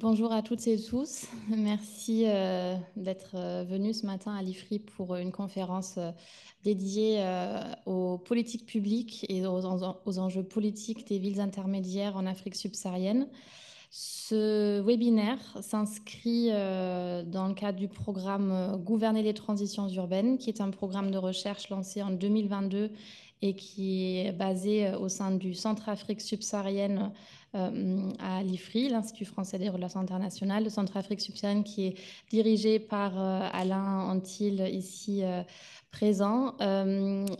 Bonjour à toutes et tous. Merci euh, d'être euh, venus ce matin à l'IFRI pour une conférence euh, dédiée aux politiques publiques et aux, aux, enjeux politiques des villes intermédiaires en Afrique subsaharienne. Ce webinaire s'inscrit dans le cadre du programme Gouverner les transitions urbaines, qui est un programme de recherche lancé en 2022 et qui est basé au sein du Centre Afrique subsaharienne euh, à l'IFRI, l'Institut français des relations internationales de Centrafrique subsaharienne, qui est dirigé par euh, Alain Antil, ici euh, présent.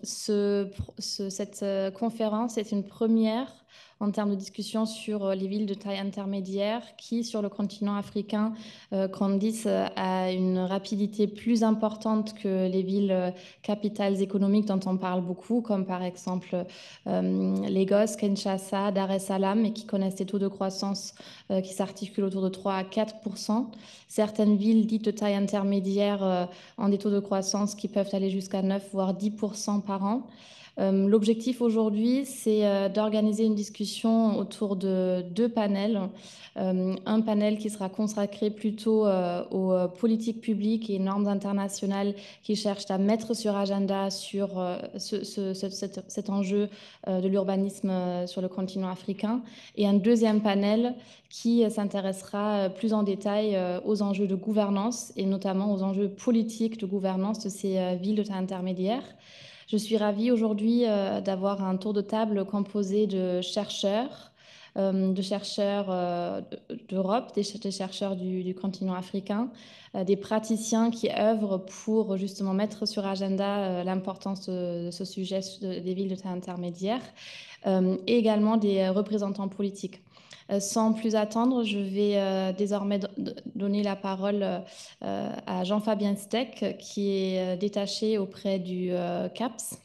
Ce, cette conférence est une première en termes de discussion sur euh, les villes de taille intermédiaire qui, sur le continent africain, euh, grandissent euh, à une rapidité plus importante que les villes capitales économiques dont on parle beaucoup, comme par exemple Lagos, Kinshasa, Dar es Salaam, et qui connaissent des taux de croissance qui s'articulent autour de 3 à 4% Certaines villes dites de taille intermédiaire ont des taux de croissance qui peuvent aller jusqu'à 9 voire 10% par an. Euh, l'objectif aujourd'hui, c'est euh, d'organiser une discussion autour de deux panels. Euh, un panel qui sera consacré plutôt aux politiques publiques et normes internationales qui cherchent à mettre sur agenda sur cet, enjeu de l'urbanisme sur le continent africain. Et un deuxième panel qui s'intéressera plus en détail aux enjeux de gouvernance et notamment aux enjeux politiques de gouvernance de ces villes de intermédiaire. Je suis ravie aujourd'hui euh, d'avoir un tour de table composé de chercheurs, euh, de chercheurs euh, d'Europe, des, chercheurs du, continent africain, des praticiens qui œuvrent pour justement mettre sur agenda l'importance de, ce sujet des villes de taille intermédiaire, et également des représentants politiques. Euh, sans plus attendre, je vais euh, désormais donner la parole euh, à Jean-Fabien Steck, qui est détaché auprès du CAPS.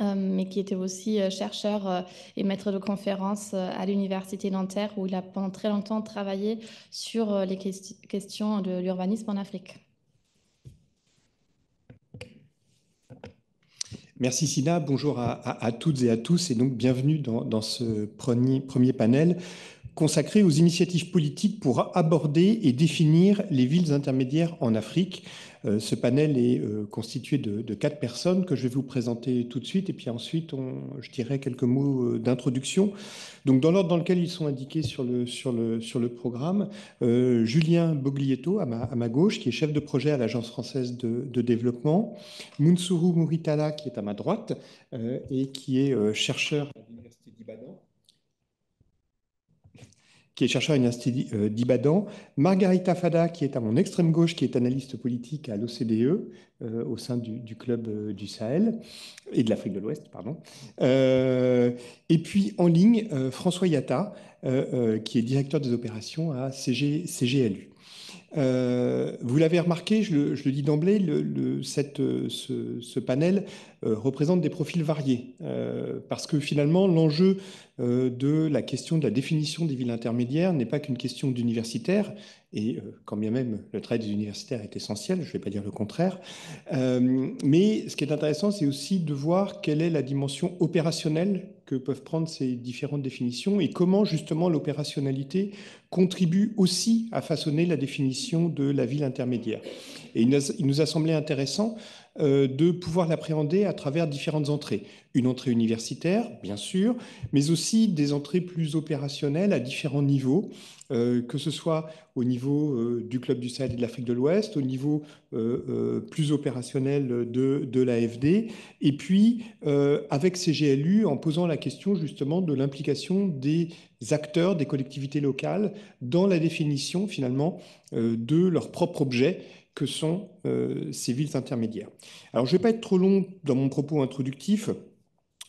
mais qui était aussi chercheur et maître de conférence à l'Université Nanterre, où il a pendant très longtemps travaillé sur les questions de l'urbanisme en Afrique. Merci Sina, bonjour à, toutes et à tous et donc bienvenue dans, ce premier, premier panel consacré aux initiatives politiques pour aborder et définir les villes intermédiaires en Afrique. Euh, ce panel est euh, constitué de, quatre personnes que je vais vous présenter tout de suite et puis ensuite on, je dirai quelques mots euh, d'introduction. Donc dans l'ordre dans lequel ils sont indiqués sur le, sur le, sur le programme, Julien Boglietto à ma, à ma, gauche qui est chef de projet à l'Agence française de, de développement, Munsuru Muritala qui est à ma droite et qui est chercheur l'Université d'Ibadan qui est chercheur à l'Université euh, d'Ibadan, Margarita Fada, qui est à mon extrême gauche, qui est analyste politique à l'OCDE, euh, au sein du, club euh, du Sahel, et de l'Afrique de l'Ouest, pardon. et puis en ligne, François Yatta, qui est directeur des opérations à CG, CGLU. vous l'avez remarqué, je le, dis d'emblée, ce, panel représente des profils variés, parce que finalement, l'enjeu de la question de la définition des villes intermédiaires n'est pas qu'une question d'universitaires, et euh, quand bien même le travail des universitaires est essentiel, je ne vais pas dire le contraire, euh, mais ce qui est intéressant, c'est aussi de voir quelle est la dimension opérationnelle que peuvent prendre ces différentes définitions et comment justement l'opérationnalité contribue aussi à façonner la définition de la ville intermédiaire. Et il nous a semblé intéressant euh, de pouvoir l'appréhender à travers différentes entrées. Une entrée universitaire, bien sûr, mais aussi des entrées plus opérationnelles à différents niveaux, euh, que ce soit au niveau euh, du Club du Sahel et de l'Afrique de l'Ouest, au niveau plus opérationnel de, de l'AFD, et puis avec CGLU en posant la question justement de l'implication des acteurs, des collectivités locales dans la définition finalement de leur propre objet que sont euh, ces villes intermédiaires. Alors, je ne vais pas être trop long dans mon propos introductif,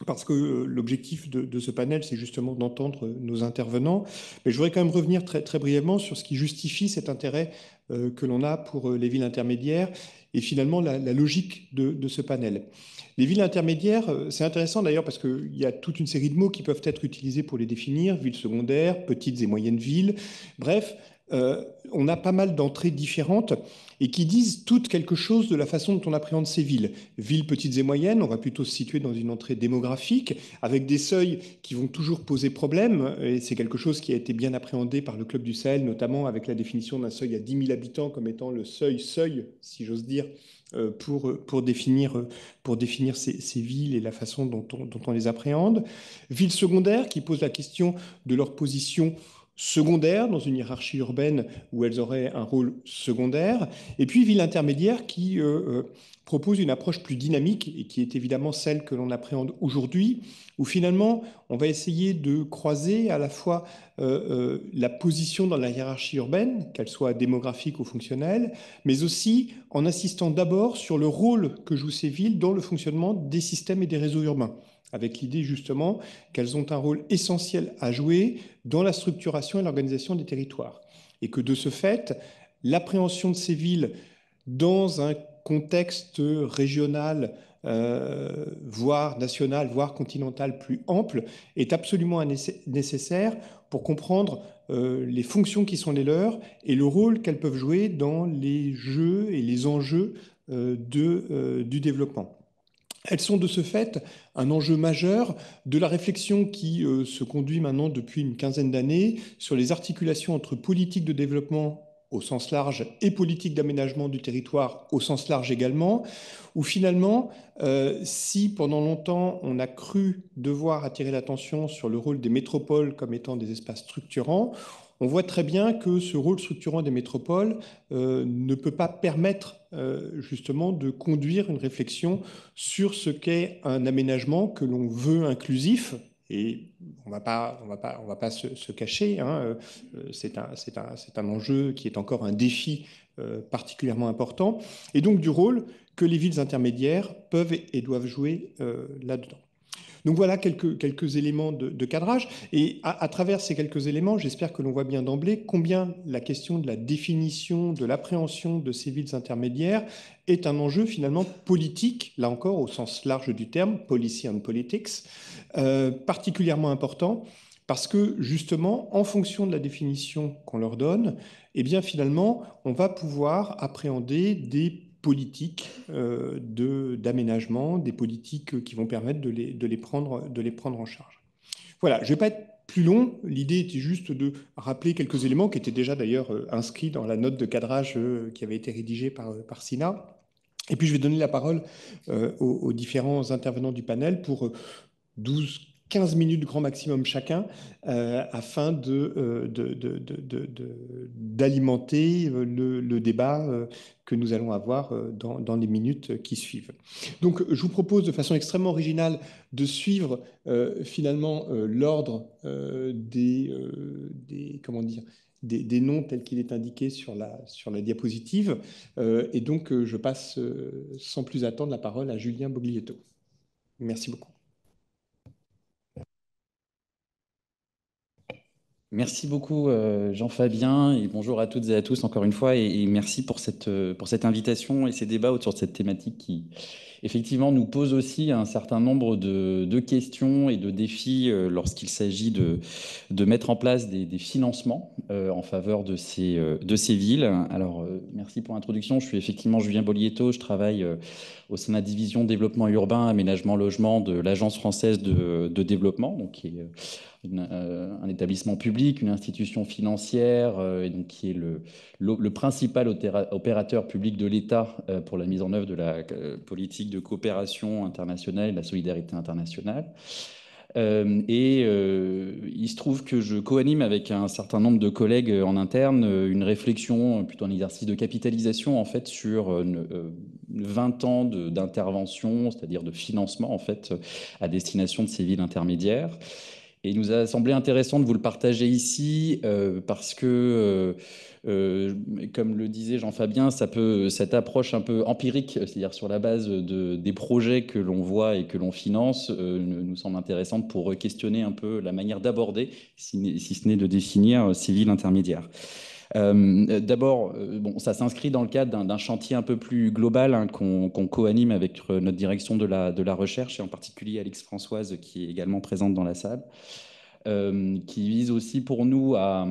parce que euh, l'objectif de, ce panel, c'est justement d'entendre nos intervenants. Mais je voudrais quand même revenir très, brièvement sur ce qui justifie cet intérêt euh, que l'on a pour les villes intermédiaires et finalement la, logique de, ce panel. Les villes intermédiaires, c'est intéressant d'ailleurs parce qu'il y a toute une série de mots qui peuvent être utilisés pour les définir, villes secondaires, petites et moyennes villes. Bref, on a pas mal d'entrées différentes et qui disent toutes quelque chose de la façon dont on appréhende ces villes. Villes petites et moyennes, on va plutôt se situer dans une entrée démographique, avec des seuils qui vont toujours poser problème, et c'est quelque chose qui a été bien appréhendé par le Club du Sahel, notamment avec la définition d'un seuil à 10 000 habitants comme étant le seuil, seuil, si j'ose dire, euh, pour, pour, définir, pour définir ces, ces, villes et la façon dont on, dont on les appréhende. Villes secondaires qui posent la question de leur position secondaires dans une hiérarchie urbaine où elles auraient un rôle secondaire, et puis ville intermédiaire qui euh, euh, propose une approche plus dynamique et qui est évidemment celle que l'on appréhende aujourd'hui, où finalement on va essayer de croiser à la fois euh, la position dans la hiérarchie urbaine, qu'elle soit démographique ou fonctionnelle, mais aussi en insistant d'abord sur le rôle que jouent ces villes dans le fonctionnement des systèmes et des réseaux urbains avec l'idée justement qu'elles ont un rôle essentiel à jouer dans la structuration et l'organisation des territoires. Et que de ce fait, l'appréhension de ces villes dans un contexte régional, euh, voire national, voire continental plus ample, est absolument nécessaire pour comprendre euh, les fonctions qui sont les leurs et le rôle qu'elles peuvent jouer dans les jeux et les enjeux euh, de, du développement. Elles sont de ce fait un enjeu majeur de la réflexion qui se conduit maintenant depuis une quinzaine d'années sur les articulations entre politique de développement au sens large et politique d'aménagement du territoire au sens large également, où finalement, euh, si pendant longtemps on a cru devoir attirer l'attention sur le rôle des métropoles comme étant des espaces structurants, on voit très bien que ce rôle structurant des métropoles euh, ne peut pas permettre euh, justement de conduire une réflexion sur ce qu'est un aménagement que l'on veut inclusif. Et on ne va pas, on va pas, se, cacher, hein, euh, c'est un, enjeu qui est encore un défi particulièrement important, et donc du rôle que les villes intermédiaires peuvent et doivent jouer là-dedans. Donc voilà quelques, quelques éléments de, cadrage. Et à, travers ces quelques éléments, j'espère que l'on voit bien d'emblée combien la question de la définition, de l'appréhension de ces villes intermédiaires est un enjeu finalement politique, là encore au sens large du terme, policy and politics, euh, particulièrement important parce que justement, en fonction de la définition qu'on leur donne, eh bien finalement, on va pouvoir appréhender des politiques euh, d'aménagement, des politiques qui vont permettre de les, de les, prendre, de les prendre en charge. Voilà, je ne vais pas être plus long. L'idée était juste de rappeler quelques éléments qui étaient déjà d'ailleurs euh, inscrits dans la note de cadrage euh, qui avait été rédigée par, par Sina. Et puis je vais donner la parole aux, aux, différents intervenants du panel pour 12, 15 minutes grand maximum chacun euh, afin d'alimenter de, de, de, le, débat euh, que nous allons avoir euh, dans, dans, les minutes qui suivent. Donc je vous propose de façon extrêmement originale de suivre finalement l'ordre des, des, comment dire, des, des, noms tels qu'il est indiqué sur la, sur la diapositive. et donc, je passe sans plus attendre la parole à Julien Boglietto. Merci beaucoup. Merci beaucoup euh, Jean-Fabien et bonjour à toutes et à tous encore une fois et, merci pour cette, euh, pour cette invitation et ces débats autour de cette thématique qui effectivement nous pose aussi un certain nombre de, questions et de défis euh, lorsqu'il s'agit de, de mettre en place des, financements en faveur de ces, de ces villes. Alors merci pour l'introduction, je suis effectivement Julien Bolietto, je travaille au sein de la division développement urbain, aménagement, logement de l'Agence française de, de développement, donc qui est euh, un établissement public, une institution financière, euh, et donc qui est le, principal opérateur public de l'État euh, pour la mise en œuvre de la politique de coopération internationale et de la solidarité internationale. et il se trouve que je co-anime avec un certain nombre de collègues en interne une réflexion, plutôt un exercice de capitalisation en fait sur 20 ans d'intervention, c'est-à-dire de financement en fait à destination de ces villes intermédiaires. Et il nous a semblé intéressant de vous le partager ici euh, parce que, euh, euh, comme le disait Jean-Fabien, ça peut, cette approche un peu empirique, c'est-à-dire sur la base de, des projets que l'on voit et que l'on finance, nous semble intéressante pour questionner un peu la manière d'aborder, si, si, ce n'est de définir ces villes intermédiaires. Euh, d'abord, euh, bon, ça s'inscrit dans le cadre d'un chantier un peu plus global hein, qu'on co-anime avec euh, notre direction de la, recherche et en particulier Alix Françoise qui est également présente dans la salle. qui vise aussi pour nous à,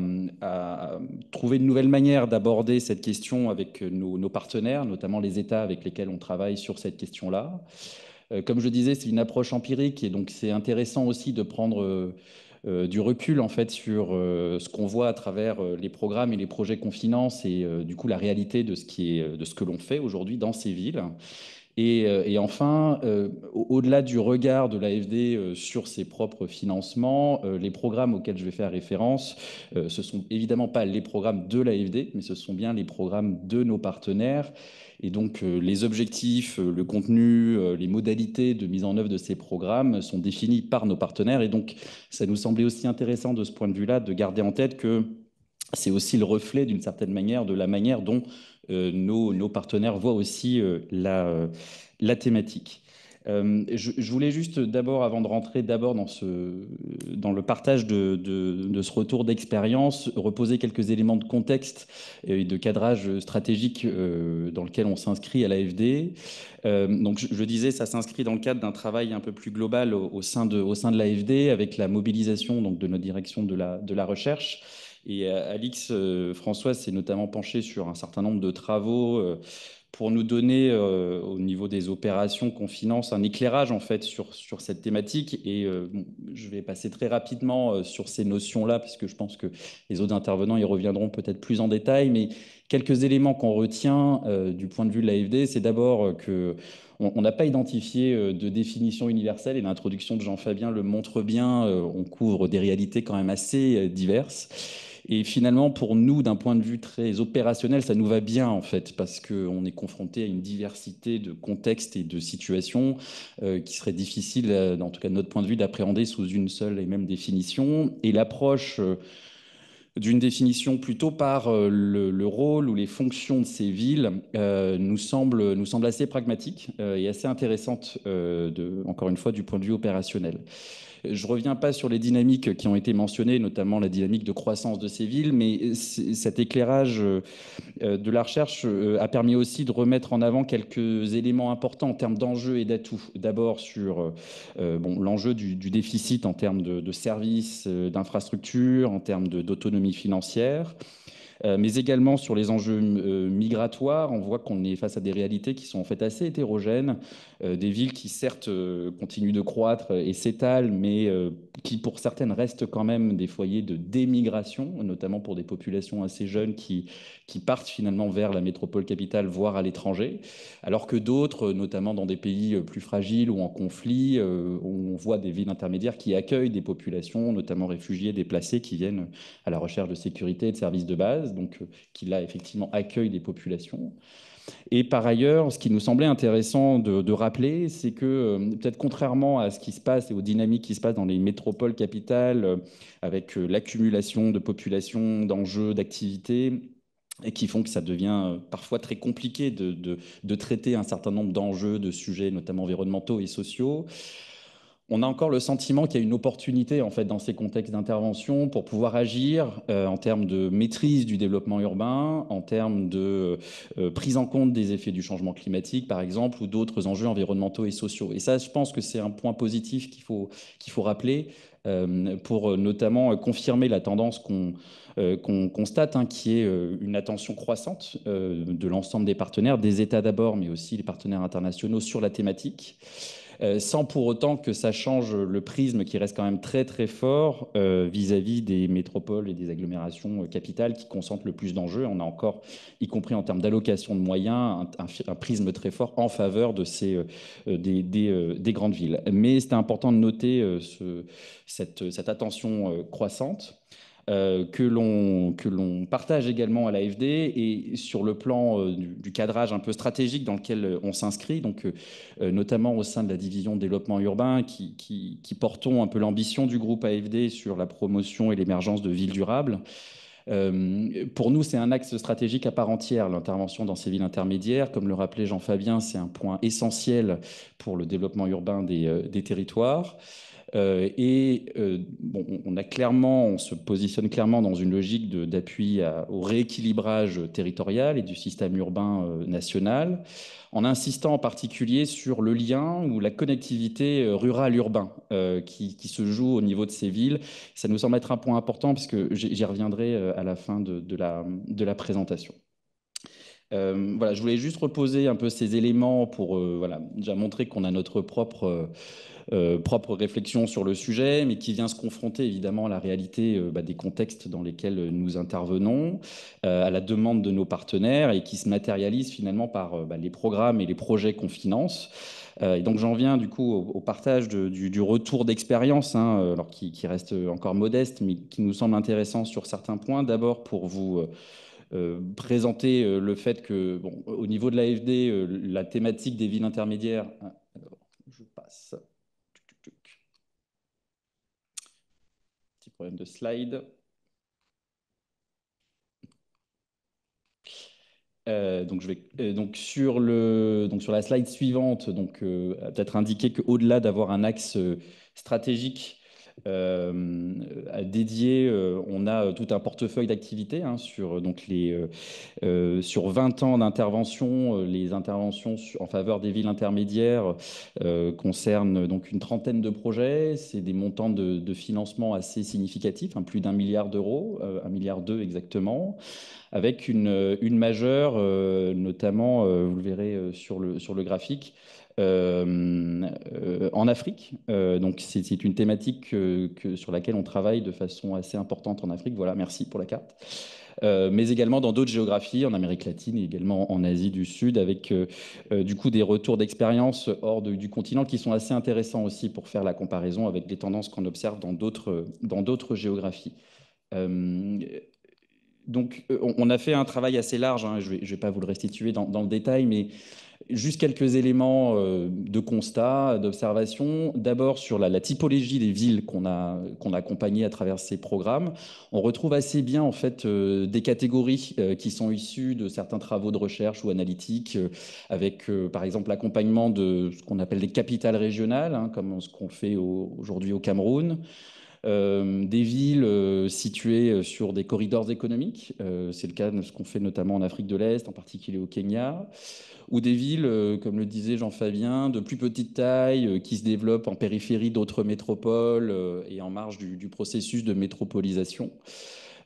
trouver une nouvelle manière d'aborder cette question avec nos, partenaires, notamment les États avec lesquels on travaille sur cette question-là. comme je disais, c'est une approche empirique et donc c'est intéressant aussi de prendre du recul en fait sur euh, ce qu'on voit à travers euh, les programmes et les projets qu'on finance et du coup la réalité de ce, qui est, de ce que l'on fait aujourd'hui dans ces villes. Et, enfin, au-delà du regard de l'AFD sur ses propres financements, les programmes auxquels je vais faire référence, ce sont évidemment pas les programmes de l'AFD, mais ce sont bien les programmes de nos partenaires et donc, euh, les objectifs, euh, le contenu, euh, les modalités de mise en œuvre de ces programmes sont définis par nos partenaires. Et donc, ça nous semblait aussi intéressant de ce point de vue-là de garder en tête que c'est aussi le reflet, d'une certaine manière, de la manière dont nos, partenaires voient aussi la, la thématique. Euh, je, voulais juste d'abord, avant de rentrer d'abord dans, dans le partage de, ce retour d'expérience, reposer quelques éléments de contexte et de cadrage stratégique euh, dans lequel on s'inscrit à l'AFD. Euh, donc, je, disais, ça s'inscrit dans le cadre d'un travail un peu plus global au, sein de, l'AFD, avec la mobilisation donc, de notre direction de la recherche. Et Alix François s'est notamment penché sur un certain nombre de travaux pour nous donner euh, au niveau des opérations qu'on finance un éclairage en fait sur, sur cette thématique. Et euh, je vais passer très rapidement euh, sur ces notions-là, puisque je pense que les autres intervenants y reviendront peut-être plus en détail. Mais quelques éléments qu'on retient du point de vue de l'AFD, c'est d'abord que on n'a pas identifié de définition universelle et l'introduction de Jean-Fabien le montre bien. on couvre des réalités quand même assez diverses. Et finalement, pour nous, d'un point de vue très opérationnel, ça nous va bien en fait, parce qu'on est confronté à une diversité de contextes et de situations euh, qui seraient difficiles, euh, en tout cas de notre point de vue, d'appréhender sous une seule et même définition. Et l'approche euh, d'une définition plutôt par le, rôle ou les fonctions de ces villes nous, semble, assez pragmatique et assez intéressante, encore une fois, du point de vue opérationnel. Je ne reviens pas sur les dynamiques qui ont été mentionnées, notamment la dynamique de croissance de ces villes, mais cet éclairage euh, de la recherche euh, a permis aussi de remettre en avant quelques éléments importants en termes d'enjeux et d'atouts. D'abord sur euh, l'enjeu du, déficit en termes de, de services, d'infrastructures, en termes d'autonomie financière. Mais également sur les enjeux migratoires. On voit qu'on est face à des réalités qui sont en fait assez hétérogènes, des villes qui certes continuent de croître et s'étalent, mais qui pour certaines restent quand même des foyers de démigration, notamment pour des populations assez jeunes qui, qui partent finalement vers la métropole capitale, voire à l'étranger, alors que d'autres, notamment dans des pays plus fragiles ou en conflit, on voit des villes intermédiaires qui accueillent des populations, notamment réfugiés, déplacés, qui viennent à la recherche de sécurité et de services de base donc euh, qui là effectivement accueille des populations. Et par ailleurs, ce qui nous semblait intéressant de, rappeler, c'est que euh, peut-être contrairement à ce qui se passe et aux dynamiques qui se passent dans les métropoles capitales, euh, avec l'accumulation de populations, d'enjeux, d'activités, et qui font que ça devient parfois très compliqué de traiter un certain nombre d'enjeux, de sujets, notamment environnementaux et sociaux on a encore le sentiment qu'il y a une opportunité en fait dans ces contextes d'intervention pour pouvoir agir euh, en termes de maîtrise du développement urbain, en termes de euh, prise en compte des effets du changement climatique par exemple ou d'autres enjeux environnementaux et sociaux. Et ça, je pense que c'est un point positif qu'il faut qu'il faut rappeler euh, pour notamment confirmer la tendance qu'on constate, hein, qui est une attention croissante de l'ensemble des partenaires, des États d'abord, mais aussi les partenaires internationaux sur la thématique. Euh, sans pour autant que ça change le prisme qui reste quand même très très fort euh, vis-à-vis des métropoles et des agglomérations euh, capitales qui concentrent le plus d'enjeux. On a encore, y compris en termes d'allocation de moyens, un, prisme très fort en faveur de ces, des, des, grandes villes. Mais c'était important de noter ce, cette, cette, attention croissante. Euh, que l'on partage également à l'AFD et sur le plan euh, du, cadrage un peu stratégique dans lequel euh, on s'inscrit, donc notamment au sein de la division développement urbain qui, portons un peu l'ambition du groupe AFD sur la promotion et l'émergence de villes durables. pour nous, c'est un axe stratégique à part entière, l'intervention dans ces villes intermédiaires. Comme le rappelait Jean-Fabien, c'est un point essentiel pour le développement urbain des, des territoires. Et bon, on a clairement, on se positionne clairement dans une logique d'appui au rééquilibrage territorial et du système urbain national en insistant en particulier sur le lien ou la connectivité euh, rurale-urbain euh, qui, se joue au niveau de ces villes. Ça nous semble être un point important puisque j'y reviendrai euh, à la fin de, la, de la, présentation. Voilà, je voulais juste reposer un peu ces éléments pour voilà, déjà montrer qu'on a notre propre euh, propre réflexion sur le sujet, mais qui vient se confronter évidemment à la réalité euh, bah, des contextes dans lesquels nous intervenons, euh, à la demande de nos partenaires et qui se matérialise finalement par bah, les programmes et les projets qu'on finance. et donc j'en viens du coup au, partage du, retour d'expérience, hein, alors qui, reste encore modeste, mais qui nous semble intéressant sur certains points. D'abord pour vous présenter le fait que, bon, au niveau de l'AFD, la thématique des villes intermédiaires. Alors, je passe. problème de slide. Euh, donc, je vais, euh, donc, sur le, donc sur la slide suivante, euh, peut-être indiquer qu'au-delà d'avoir un axe stratégique euh, dédié, euh, on a tout un portefeuille d'activités hein, sur, donc euh, sur 20 ans d'intervention. Les interventions en faveur des villes intermédiaires concernent donc une trentaine de projets. C'est des montants de, financement assez significatifs, hein, plus d'un milliard d'euros, un milliard deux exactement avec une, une majeure, notamment, vous le verrez sur le, sur le graphique, euh, euh, en Afrique. Euh, donc c'est une thématique que, sur laquelle on travaille de façon assez importante en Afrique. Voilà, merci pour la carte. mais également dans d'autres géographies, en Amérique latine et également en Asie du Sud, avec du coup des retours d'expérience hors du continent qui sont assez intéressants aussi pour faire la comparaison avec les tendances qu'on observe dans d'autres géographies. donc on, a fait un travail assez large, hein, je ne vais, pas vous le restituer dans, dans le détail, mais Juste quelques éléments euh, de constat, d'observation. D'abord sur la, typologie des villes qu'on a, qu'on accompagnées à travers ces programmes. On retrouve assez bien en fait euh, des catégories euh, qui sont issues de certains travaux de recherche ou analytiques, avec par exemple l'accompagnement de ce qu'on appelle des capitales régionales, hein, comme ce qu'on fait aujourd'hui au Cameroun. Des villes situées sur des corridors économiques. c'est le cas de ce qu'on fait notamment en Afrique de l'Est, en particulier au Kenya ou des villes, euh, comme le disait Jean-Fabien, de plus petite taille, euh, qui se développent en périphérie d'autres métropoles euh, et en marge du, processus de métropolisation.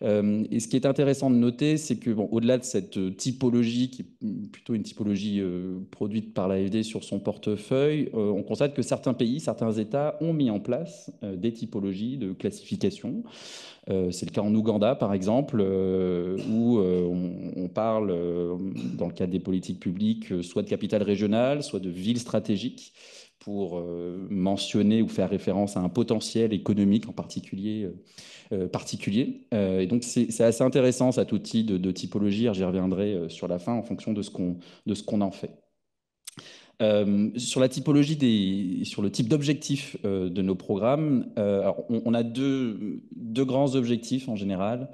Et ce qui est intéressant de noter, c'est que, bon, au-delà de cette typologie, qui est plutôt une typologie produite par l'AFD sur son portefeuille, on constate que certains pays, certains États ont mis en place des typologies de classification. Euh, c'est le cas en Ouganda, par exemple, euh, où euh, on, parle, dans le cadre des politiques publiques, soit de capitale régionale, soit de ville stratégique, pour mentionner ou faire référence à un potentiel économique en particulier. particulier. et donc c'est assez intéressant cet outil de, typologie, j'y reviendrai sur la fin en fonction de ce qu'on en fait. Euh, sur la typologie des, sur le type d'objectifs euh, de nos programmes, euh, on, a deux, deux, grands objectifs en général.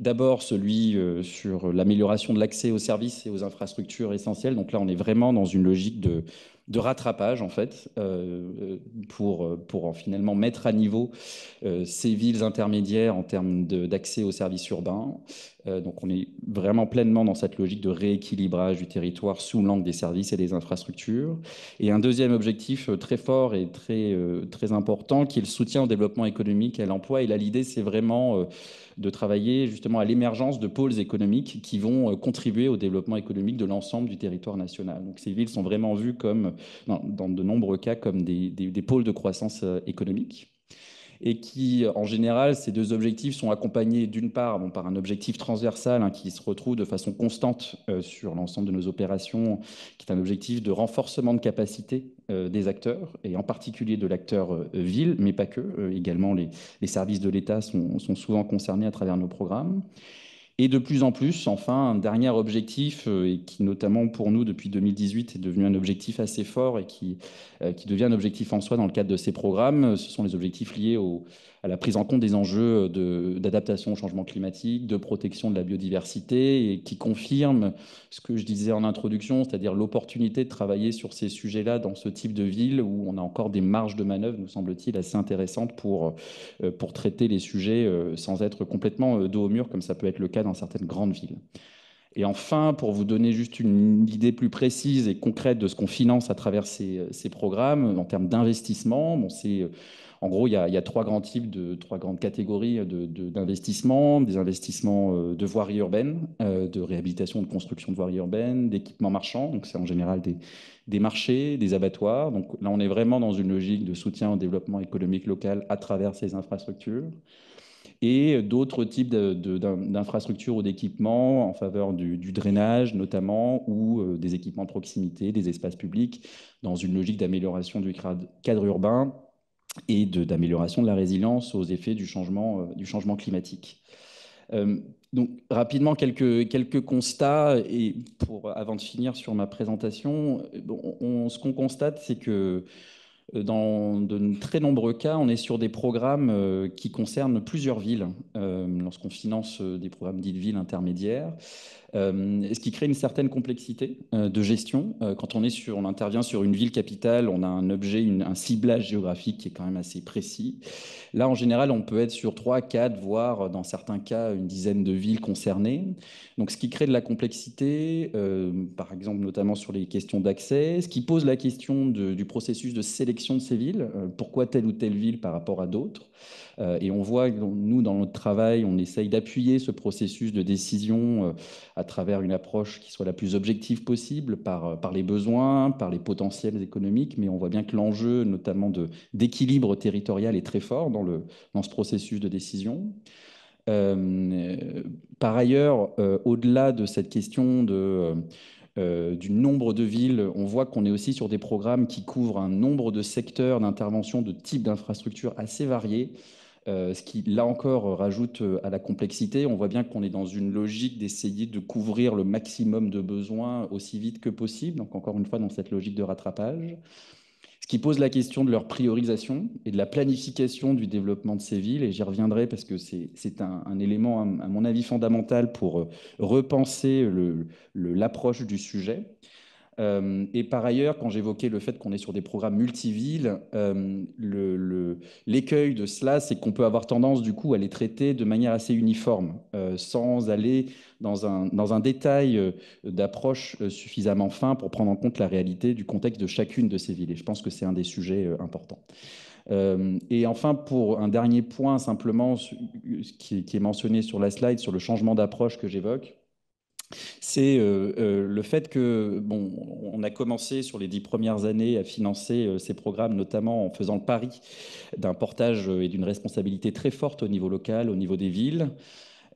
D'abord, celui sur l'amélioration de l'accès aux services et aux infrastructures essentielles. Donc là, on est vraiment dans une logique de, de rattrapage, en fait, euh, pour, pour finalement mettre à niveau euh, ces villes intermédiaires en termes d'accès aux services urbains. Euh, donc, on est vraiment pleinement dans cette logique de rééquilibrage du territoire sous l'angle des services et des infrastructures. Et un deuxième objectif très fort et très, très important, qui est le soutien au développement économique et à l'emploi. Et là, l'idée, c'est vraiment de travailler justement à l'émergence de pôles économiques qui vont contribuer au développement économique de l'ensemble du territoire national. Donc ces villes sont vraiment vues comme dans, de nombreux cas comme des, pôles de croissance euh, économique et qui, en général, ces deux objectifs sont accompagnés d'une part par un objectif transversal hein, qui se retrouve de façon constante euh, sur l'ensemble de nos opérations, qui est un objectif de renforcement de capacité euh, des acteurs, et en particulier de l'acteur ville, mais pas que. également, les, services de l'État sont, souvent concernés à travers nos programmes. Et de plus en plus, enfin, un dernier objectif, euh, et qui notamment pour nous depuis 2018 est devenu un objectif assez fort et qui, euh, qui devient un objectif en soi dans le cadre de ces programmes, ce sont les objectifs liés au, à la prise en compte des enjeux d'adaptation au changement climatique, de protection de la biodiversité, et qui confirme ce que je disais en introduction, c'est-à-dire l'opportunité de travailler sur ces sujets-là dans ce type de ville où on a encore des marges de manœuvre, nous semble-t-il, assez intéressantes pour, euh, pour traiter les sujets euh, sans être complètement euh, dos au mur, comme ça peut être le cas dans certaines grandes villes. Et enfin, pour vous donner juste une idée plus précise et concrète de ce qu'on finance à travers ces, ces programmes en termes d'investissement, bon, c'est en gros, il y, a, trois grands types, de, trois grandes catégories d'investissements. des investissements euh, de voirie urbaine, euh, de réhabilitation, de construction de voirie urbaine, d'équipements marchands. Donc, c'est en général des, marchés, des abattoirs. Donc là, on est vraiment dans une logique de soutien au développement économique local à travers ces infrastructures et d'autres types d'infrastructures ou d'équipements en faveur du, drainage notamment, ou euh, des équipements de proximité, des espaces publics, dans une logique d'amélioration du cadre urbain et d'amélioration de, la résilience aux effets du changement, euh, du changement climatique. Euh, donc rapidement quelques, quelques constats et pour avant de finir sur ma présentation, ce qu'on constate c'est que euh, dans de très nombreux cas, on est sur des programmes qui concernent plusieurs villes. Lorsqu'on finance des programmes dits villes intermédiaires, ce qui crée une certaine complexité euh, de gestion. Euh, quand on, est sur, on intervient sur une ville capitale, on a un objet, un ciblage géographique qui est quand même assez précis. Là, en général, on peut être sur 3, 4, voire dans certains cas une dizaine de villes concernées. Donc, ce qui crée de la complexité, par exemple, notamment sur les questions d'accès, ce qui pose la question du processus de sélection de ces villes. pourquoi telle ou telle ville par rapport à d'autres euh, et on voit, nous, dans notre travail, on essaye d'appuyer ce processus de décision euh, à travers une approche qui soit la plus objective possible par, euh, par les besoins, par les potentiels économiques, mais on voit bien que l'enjeu, notamment d'équilibre territorial, est très fort dans, le, dans ce processus de décision. par ailleurs, au-delà de cette question de, du nombre de villes, on voit qu'on est aussi sur des programmes qui couvrent un nombre de secteurs d'intervention, de types d'infrastructures assez variés. Euh, ce qui, là encore, rajoute euh, à la complexité. On voit bien qu'on est dans une logique d'essayer de couvrir le maximum de besoins aussi vite que possible, donc encore une fois dans cette logique de rattrapage. Ce qui pose la question de leur priorisation et de la planification du développement de ces villes, et j'y reviendrai parce que c'est un, élément, à mon avis, fondamental pour euh, repenser l'approche du sujet. Euh, et par ailleurs, quand j'évoquais le fait qu'on est sur des programmes multivilles, euh, l'écueil de cela, c'est qu'on peut avoir tendance du coup à les traiter de manière assez uniforme, euh, sans aller dans un, dans un détail d'approche suffisamment fin pour prendre en compte la réalité du contexte de chacune de ces villes. Et je pense que c'est un des sujets importants. et enfin, pour un dernier point, simplement, qui, qui est mentionné sur la slide, sur le changement d'approche que j'évoque, c'est euh, euh, le fait que, bon, on a commencé sur les dix premières années à financer euh, ces programmes, notamment en faisant le pari d'un portage et d'une responsabilité très forte au niveau local, au niveau des villes.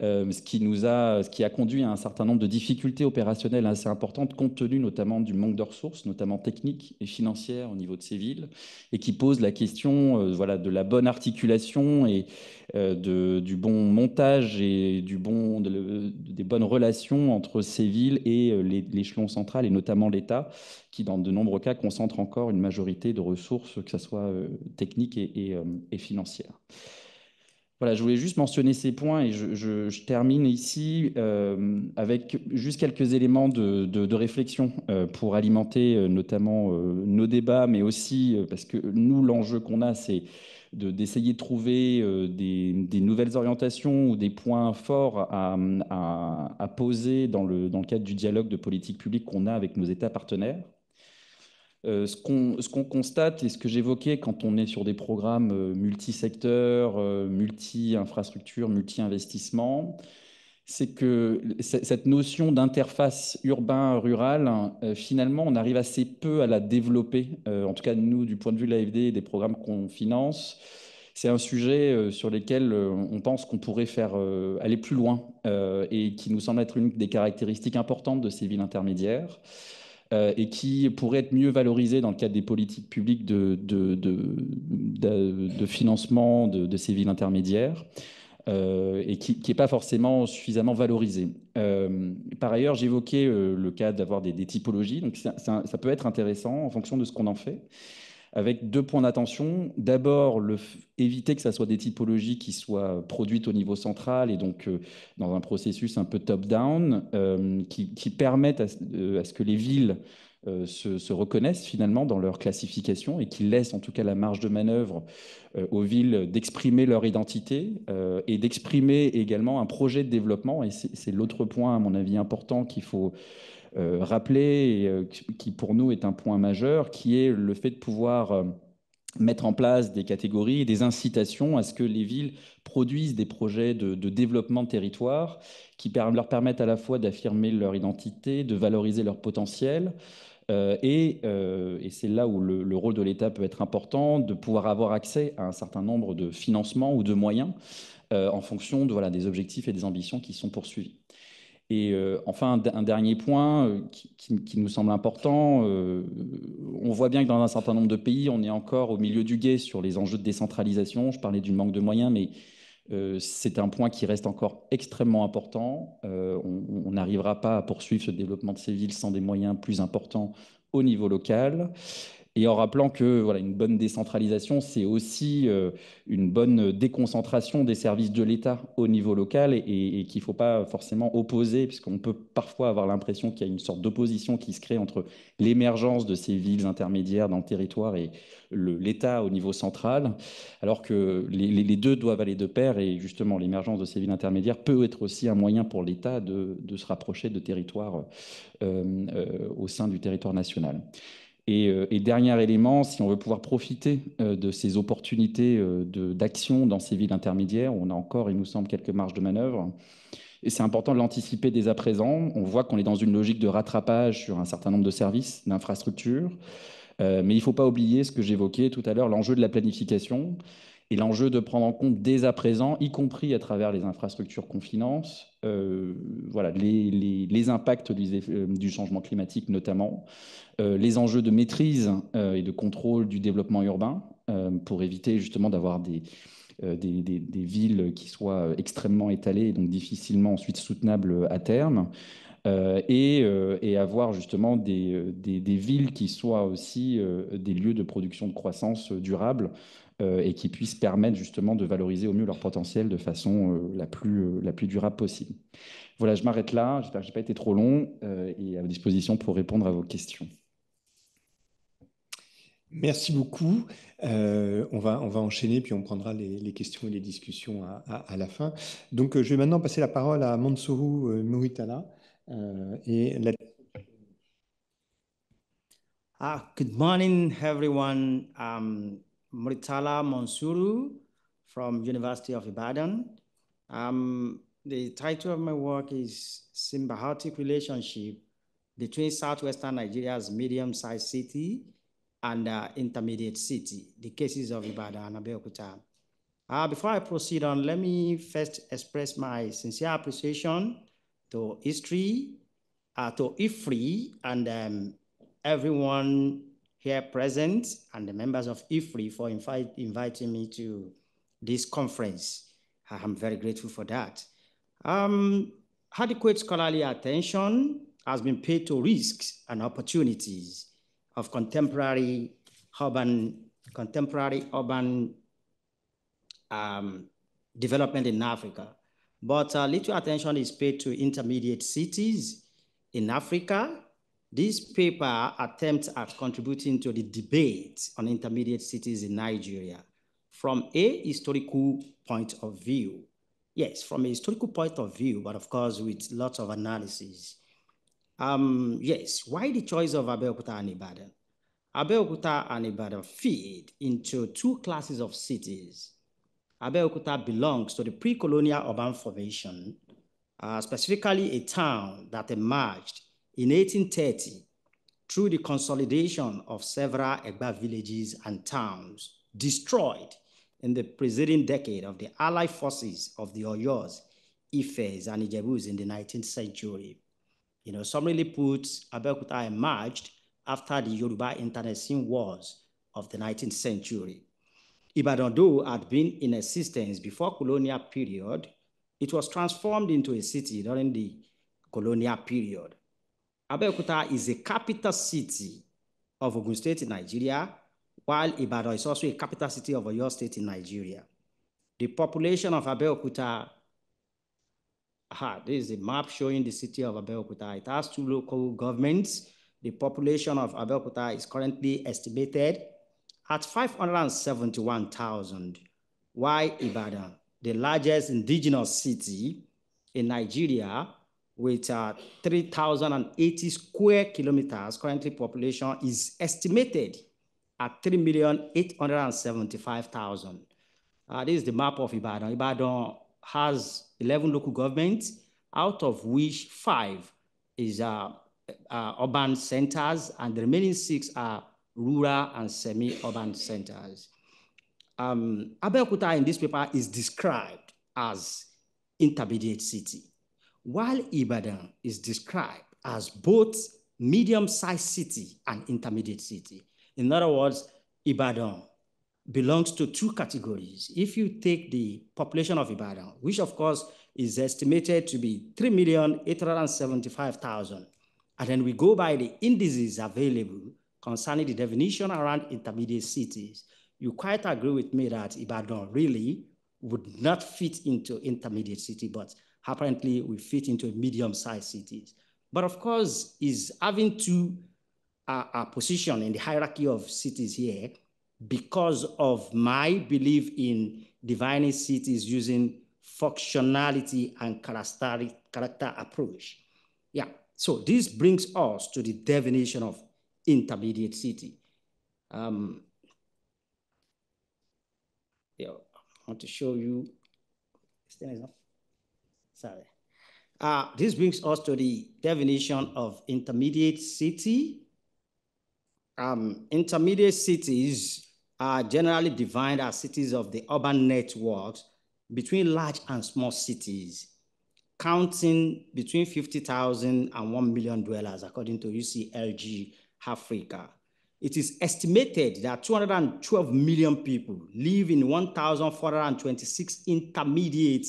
Euh, ce, qui nous a, ce qui a conduit à un certain nombre de difficultés opérationnelles assez importantes, compte tenu notamment du manque de ressources, notamment techniques et financières au niveau de ces villes, et qui pose la question euh, voilà, de la bonne articulation et euh, du bon montage et du bon, des bonnes relations entre ces villes et l'échelon central, et notamment l'État, qui dans de nombreux cas concentre encore une majorité de ressources, que ce soit techniques et, et financières. Voilà, je voulais juste mentionner ces points et je, termine ici euh, avec juste quelques éléments de, réflexion euh, pour alimenter euh, notamment nos débats, mais aussi parce que nous, l'enjeu qu'on a, c'est d'essayer de, trouver des, nouvelles orientations ou des points forts à, poser dans le, dans le cadre du dialogue de politique publique qu'on a avec nos États partenaires. Euh, ce qu'on constate et ce que j'évoquais quand on est sur des programmes euh, multisecteurs, euh, multi-infrastructures, multi-investissements, c'est que cette notion d'interface urbain-rural, finalement, on arrive assez peu à la développer. en tout cas, nous, du point de vue de l'AFD et des programmes qu'on finance, c'est un sujet sur lequel on pense qu'on pourrait faire aller plus loin et qui nous semble être une des caractéristiques importantes de ces villes intermédiaires. Euh, et qui pourrait être mieux valorisé dans le cadre des politiques publiques de, financement de, ces villes intermédiaires. Euh, et qui n'est pas forcément suffisamment valorisé. Euh, par ailleurs, j'évoquais le cas d'avoir des, typologies, donc ça, peut être intéressant en fonction de ce qu'on en fait. Avec deux points d'attention. D'abord, éviter que ce soit des typologies qui soient produites au niveau central et donc euh, dans un processus un peu top-down, euh, qui, permettent à, ce que les villes se, reconnaissent finalement dans leur classification et qui laissent en tout cas la marge de manœuvre aux villes d'exprimer leur identité et d'exprimer également un projet de développement. Et c'est l'autre point, à mon avis, important qu'il faut euh, rappeler, euh, qui pour nous est un point majeur, qui est le fait de pouvoir euh, mettre en place des catégories et des incitations à ce que les villes produisent des projets de, développement de territoire qui leur permettent à la fois d'affirmer leur identité, de valoriser leur potentiel. et, c'est là où le, rôle de l'État peut être important, de pouvoir avoir accès à un certain nombre de financements ou de moyens en fonction des objectifs et des ambitions qui sont poursuivis. Et euh, enfin, un, dernier point euh, qui, nous semble important, euh, on voit bien que dans un certain nombre de pays, on est encore au milieu du guet sur les enjeux de décentralisation. Je parlais du manque de moyens, mais c'est un point qui reste encore extrêmement important. on n'arrivera pas à poursuivre ce développement de ces villes sans des moyens plus importants au niveau local et en rappelant que voilà, une bonne décentralisation, c'est aussi euh, une bonne déconcentration des services de l'État au niveau local et, qu'il ne faut pas forcément opposer, puisqu'on peut parfois avoir l'impression qu'il y a une sorte d'opposition qui se crée entre l'émergence de ces villes intermédiaires dans le territoire et l'État au niveau central, alors que les, deux doivent aller de pair et justement l'émergence de ces villes intermédiaires peut être aussi un moyen pour l'État de, se rapprocher de territoires euh, euh, au sein du territoire national. Euh, et, dernier élément, si on veut pouvoir profiter euh, de ces opportunités euh, d'action dans ces villes intermédiaires, on a encore, il nous semble, quelques marges de manœuvre, et c'est important de l'anticiper dès à présent. On voit qu'on est dans une logique de rattrapage sur un certain nombre de services, d'infrastructures, mais il ne faut pas oublier ce que j'évoquais tout à l'heure, l'enjeu de la planification et l'enjeu de prendre en compte dès à présent, y compris à travers les infrastructures qu'on finance, voilà, les, impacts du changement climatique notamment, euh, les enjeux de maîtrise euh, et de contrôle du développement urbain euh, pour éviter justement d'avoir des, villes qui soient extrêmement étalées et donc difficilement ensuite soutenables à terme. et, avoir justement des, villes qui soient aussi des lieux de production de croissance durable et qui puissent permettre justement de valoriser au mieux leur potentiel de façon la, plus, la plus durable possible. Voilà, je m'arrête là. J'espère que je n'ai pas été trop long et à vos disposition pour répondre à vos questions. Merci beaucoup. Euh, on, va, on va enchaîner, puis on prendra les, questions et les discussions à, la fin. Donc, euh, je vais maintenant passer la parole à Mansourou euh, Muritala. et ah, good morning, everyone. I'm Muritala Mansourou from University of Ibadan. Um, the title of my work is Symbiotic Relationship between Southwestern Nigeria's medium-sized city and uh, intermediate city, the cases of Ibadan and Abeokuta. Uh, before I proceed on, let me first express my sincere appreciation to history, uh, to IFRI, and um, everyone here present, and the members of IFRI for invite, inviting me to this conference. I'm very grateful for that. Um, adequate scholarly attention has been paid to risks and opportunities of contemporary urban, contemporary urban um, development in Africa. But uh, little attention is paid to intermediate cities in Africa. This paper attempts at contributing to the debate on intermediate cities in Nigeria from a historical point of view. Yes, from a historical point of view, but of course with lots of analysis. Um, yes, why the choice of Abeokuta and Ibadan? Abeokuta and Ibadan feed into two classes of cities. Abeokuta belongs to the pre-colonial urban formation, uh, specifically a town that emerged in 1830 through the consolidation of several Egba villages and towns destroyed in the preceding decade of the allied forces of the Oyos, Ifes, and Ijebus in the 19th century. You know, summarily put, Abeokuta emerged after the Yoruba internecine wars of the 19th century. Ibadan, though had been in existence before colonial period, it was transformed into a city during the colonial period. Abeokuta is a capital city of Ogun State in Nigeria, while Ibadan is also a capital city of Oyo State in Nigeria. The population of Abeokuta, aha, this is a map showing the city of Abeokuta. It has two local governments. The population of Abeokuta is currently estimated at 571,000. Why Ibadan, the largest indigenous city in Nigeria with uh, 3,080 square kilometers, currently population is estimated at 3,875,000. Uh, this is the map of Ibadan. Ibadan has 11 local governments, out of which five is uh, uh, urban centers, and the remaining six are rural and semi-urban centers. Um, Abeokuta in this paper is described as intermediate city, while Ibadan is described as both medium-sized city and intermediate city. In other words, Ibadan belongs to two categories. If you take the population of Ibadan, which of course is estimated to be 3,875,000, and then we go by the indices available concerning the definition around intermediate cities, you quite agree with me that Ibadan really would not fit into intermediate city, but apparently we fit into a medium-sized cities. But of course, is having to uh, uh, position in the hierarchy of cities here because of my belief in dividing cities using functionality and character, character approach. Yeah, so this brings us to the definition of intermediate city. Um, yeah, I want to show you. Sorry. Uh, this brings us to the definition of intermediate city. Um, intermediate cities are generally defined as cities of the urban networks between large and small cities, counting between 50,000 and 1 million dwellers, according to UCLG Africa. It is estimated that 212 million people live in 1,426 intermediate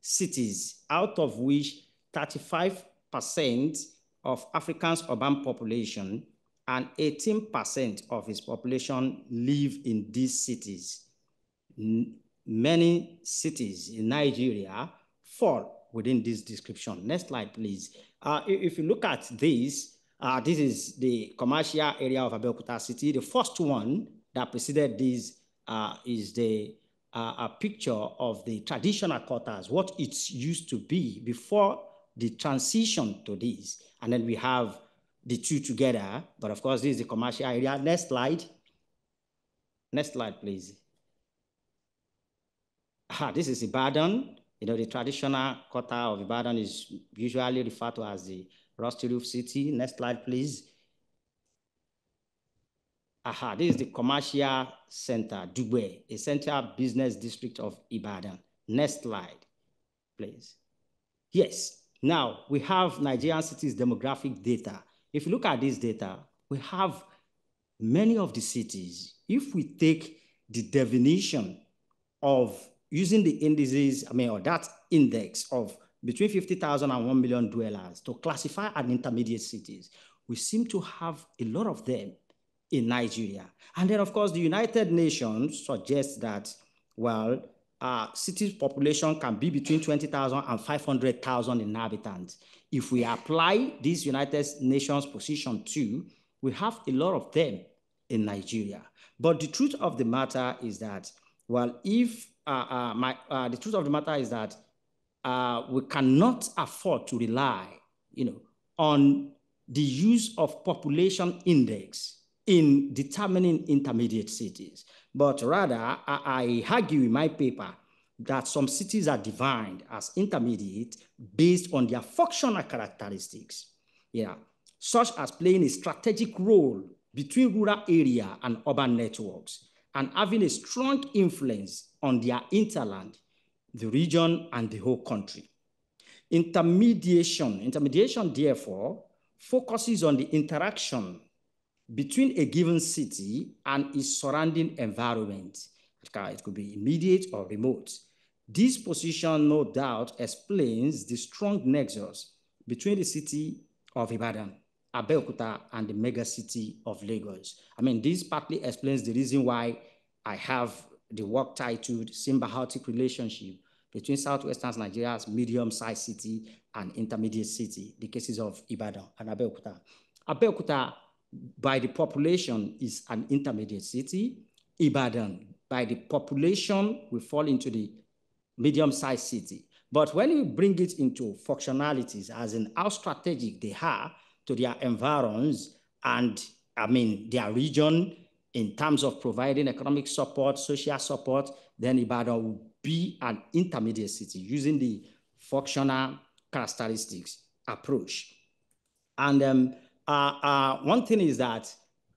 cities, out of which 35% of Africa's urban population and 18% of its population live in these cities. N many cities in Nigeria fall within this description. Next slide, please. Uh, if you look at this, uh, this is the commercial area of Abeokuta City. The first one that preceded this uh, is the uh, a picture of the traditional quarters, what it used to be before the transition to this. And then we have the two together. But of course, this is the commercial area. Next slide. Next slide, please. Ah, this is Ibadan. You know, the traditional quarter of Ibadan is usually referred to as the Rusty Roof City. Next slide, please. Aha, this is the commercial center, Dugbe, a central business district of Ibadan. Next slide, please. Yes, now we have Nigerian cities demographic data. If you look at this data, we have many of the cities. If we take the definition of using the indices, I mean, or that index of between 50,000 and 1 million dwellers to classify an intermediate cities, we seem to have a lot of them in Nigeria. And then, of course, the United Nations suggests that, well, uh, cities population can be between 20,000 and 500,000 inhabitants. If we apply this United Nations position too, we have a lot of them in Nigeria. But the truth of the matter is that, well, if uh, uh, my, uh, the truth of the matter is that uh, we cannot afford to rely, you know, on the use of population index in determining intermediate cities. But rather, I, I argue in my paper that some cities are defined as intermediate based on their functional characteristics, yeah, such as playing a strategic role between rural area and urban networks and having a strong influence on their interland, the region, and the whole country. Intermediation, intermediation therefore focuses on the interaction between a given city and its surrounding environment. It could be immediate or remote. This position, no doubt, explains the strong nexus between the city of Ibadan, Abeokuta and the mega city of Lagos. I mean, this partly explains the reason why I have the work titled Symbiotic Relationship between Southwestern Nigeria's medium-sized city and intermediate city, the cases of Ibadan and Abeokuta. Abeokuta, by the population, is an intermediate city. Ibadan, by the population, will fall into the medium-sized city. But when you bring it into functionalities, as in how strategic they are to their environs and, I mean, their region in terms of providing economic support, social support, then Ibadan will be an intermediate city using the functional characteristics approach. And um, one thing is that,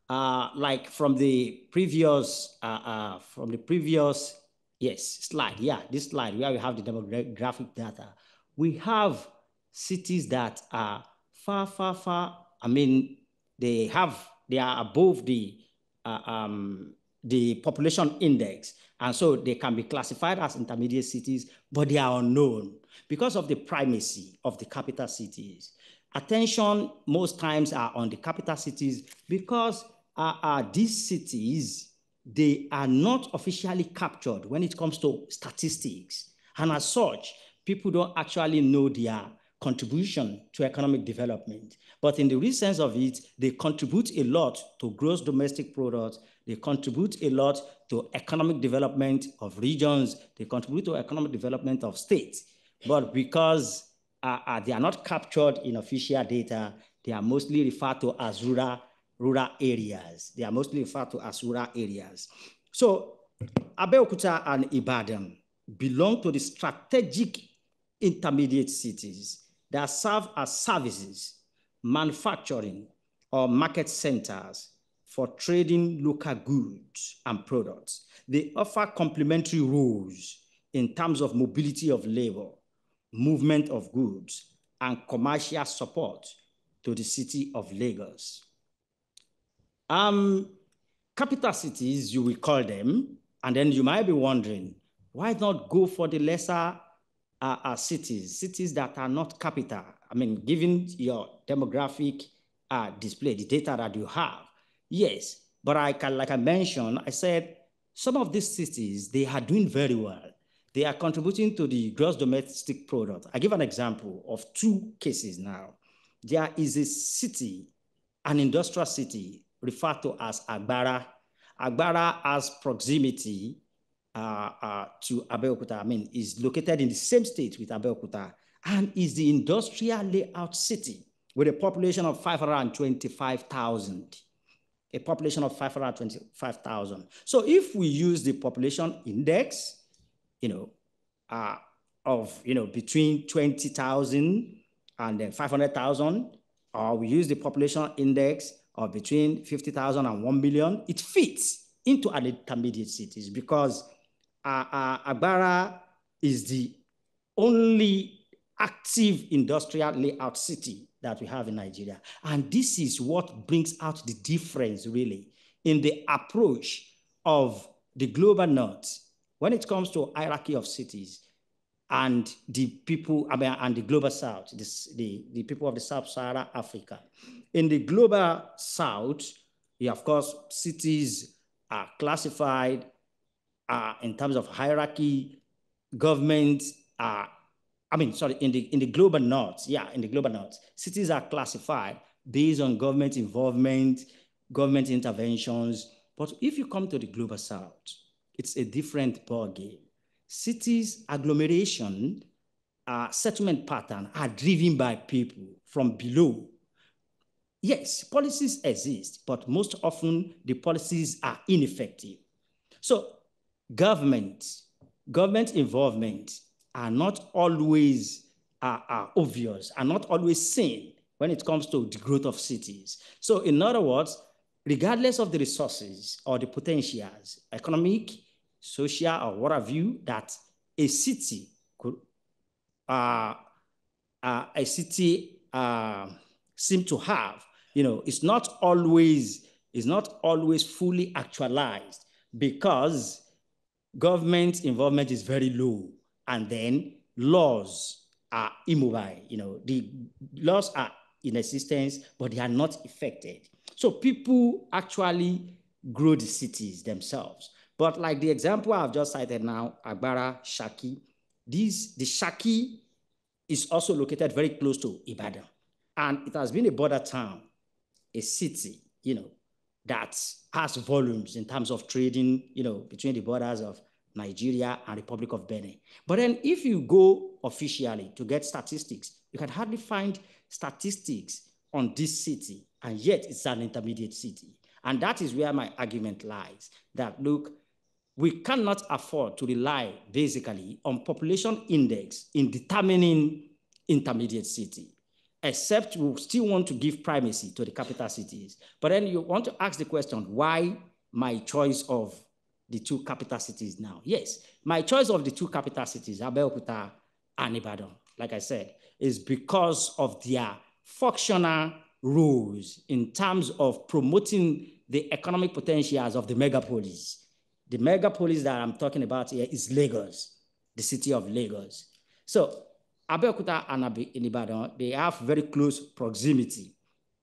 uh, like from the previous, uh, uh, from the previous Yes, slide. Yeah, this slide where we have the demographic data. We have cities that are far, far, far. I mean, they have they are above the uh, um, the population index, and so they can be classified as intermediate cities, but they are unknown because of the primacy of the capital cities. Attention most times are on the capital cities because uh, uh, these cities they are not officially captured when it comes to statistics. And as such, people don't actually know their contribution to economic development. But in the real sense of it, they contribute a lot to gross domestic product. They contribute a lot to economic development of regions. They contribute to economic development of states. But because uh, uh, they are not captured in official data, they are mostly referred to as rural rural areas. They are mostly referred to as rural areas. So Abeokuta and Ibadan belong to the strategic intermediate cities that serve as services, manufacturing, or market centers for trading local goods and products. They offer complementary roles in terms of mobility of labor, movement of goods, and commercial support to the city of Lagos. Um, capital cities, you will call them, and then you might be wondering, why not go for the lesser uh, uh, cities, cities that are not capital? I mean, given your demographic uh, display, the data that you have, yes. But I can, like I mentioned, I said some of these cities they are doing very well. They are contributing to the gross domestic product. I give an example of two cases now. There is a city, an industrial city referred to as Agbara. Agbara has proximity uh, uh, to Abeokuta. I mean, is located in the same state with Abeokuta and is the industrial layout city with a population of 525,000. A population of 525,000. So if we use the population index, you know, uh, of, you know, between 20,000 and then 500,000, or we use the population index of between 50,000 and 1 million, it fits into an intermediate cities because uh, uh, Agbara is the only active industrial layout city that we have in Nigeria. And this is what brings out the difference really in the approach of the global north when it comes to hierarchy of cities and the people, I mean, and the global south, the, the people of the sub-Saharan Africa. In the global south, yeah, of course, cities are classified uh, in terms of hierarchy, governments are, I mean, sorry, in the, in the global north, yeah, in the global north, cities are classified based on government involvement, government interventions. But if you come to the global south, it's a different ballgame cities agglomeration uh, settlement pattern are driven by people from below. Yes, policies exist, but most often the policies are ineffective. So government, government involvement are not always uh, are obvious, are not always seen when it comes to the growth of cities. So in other words, regardless of the resources or the potentials, economic, social or what have you, that a city could, uh, uh, a city uh, seem to have, you know, it's not always, it's not always fully actualized because government involvement is very low and then laws are immobile, you know, the laws are in existence, but they are not affected. So people actually grow the cities themselves. But like the example I've just cited now, Agbara, Shaki, these, the Shaki is also located very close to Ibadan. And it has been a border town, a city, you know, that has volumes in terms of trading, you know, between the borders of Nigeria and Republic of Benin. But then if you go officially to get statistics, you can hardly find statistics on this city, and yet it's an intermediate city. And that is where my argument lies, that look, we cannot afford to rely basically on population index in determining intermediate city, except we still want to give primacy to the capital cities. But then you want to ask the question, why my choice of the two capital cities now? Yes, my choice of the two capital cities, Abeokuta and Ibadan, like I said, is because of their functional roles in terms of promoting the economic potentials of the megapolis. The megapolis that I'm talking about here is Lagos, the city of Lagos. So Abeokuta and Ibadan, they have very close proximity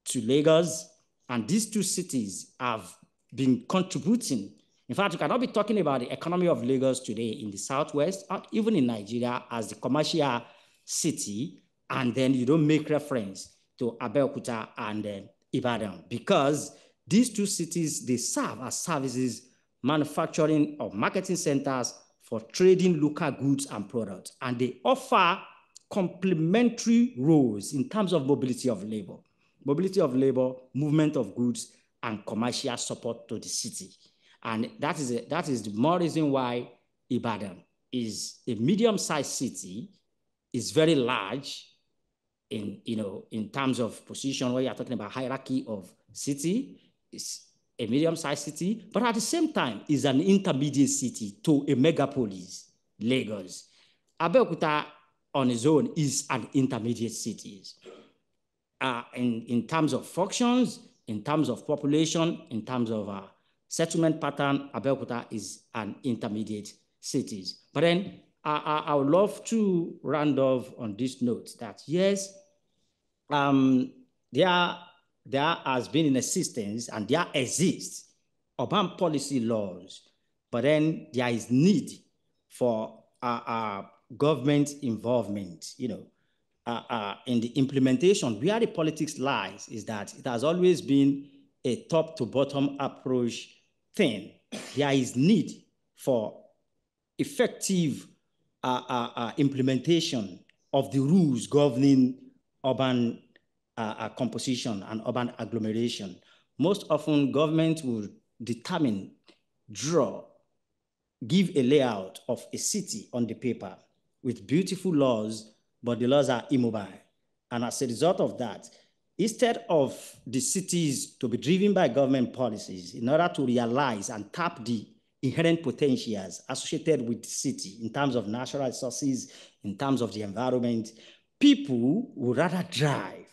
to Lagos, and these two cities have been contributing. In fact, you cannot be talking about the economy of Lagos today in the Southwest, or even in Nigeria as the commercial city, and then you don't make reference to Abeokuta and uh, Ibadan because these two cities, they serve as services, manufacturing or marketing centers for trading local goods and products. And they offer complementary roles in terms of mobility of labor, mobility of labor, movement of goods, and commercial support to the city. And that is, a, that is the more reason why Ibadan is a medium-sized city, is very large in, you know, in terms of position where you're talking about hierarchy of city, it's a medium-sized city, but at the same time is an intermediate city to a megapolis, Lagos. Abeokuta on its own is an intermediate city. Uh, in, in terms of functions, in terms of population, in terms of uh, settlement pattern, Abeokuta is an intermediate city. But then I, I, I, would love to round off on this note that yes, um, there, there has been in existence and there exists urban policy laws, but then there is need for uh, uh, government involvement, you know, uh, uh, in the implementation, where the politics lies is that it has always been a top to bottom approach thing. There is need for effective uh, uh, implementation of the rules governing urban uh, uh, composition and urban agglomeration. Most often, government will determine, draw, give a layout of a city on the paper with beautiful laws, but the laws are immobile. And as a result of that, instead of the cities to be driven by government policies in order to realize and tap the inherent potentials associated with the city in terms of natural resources, in terms of the environment, people would rather drive.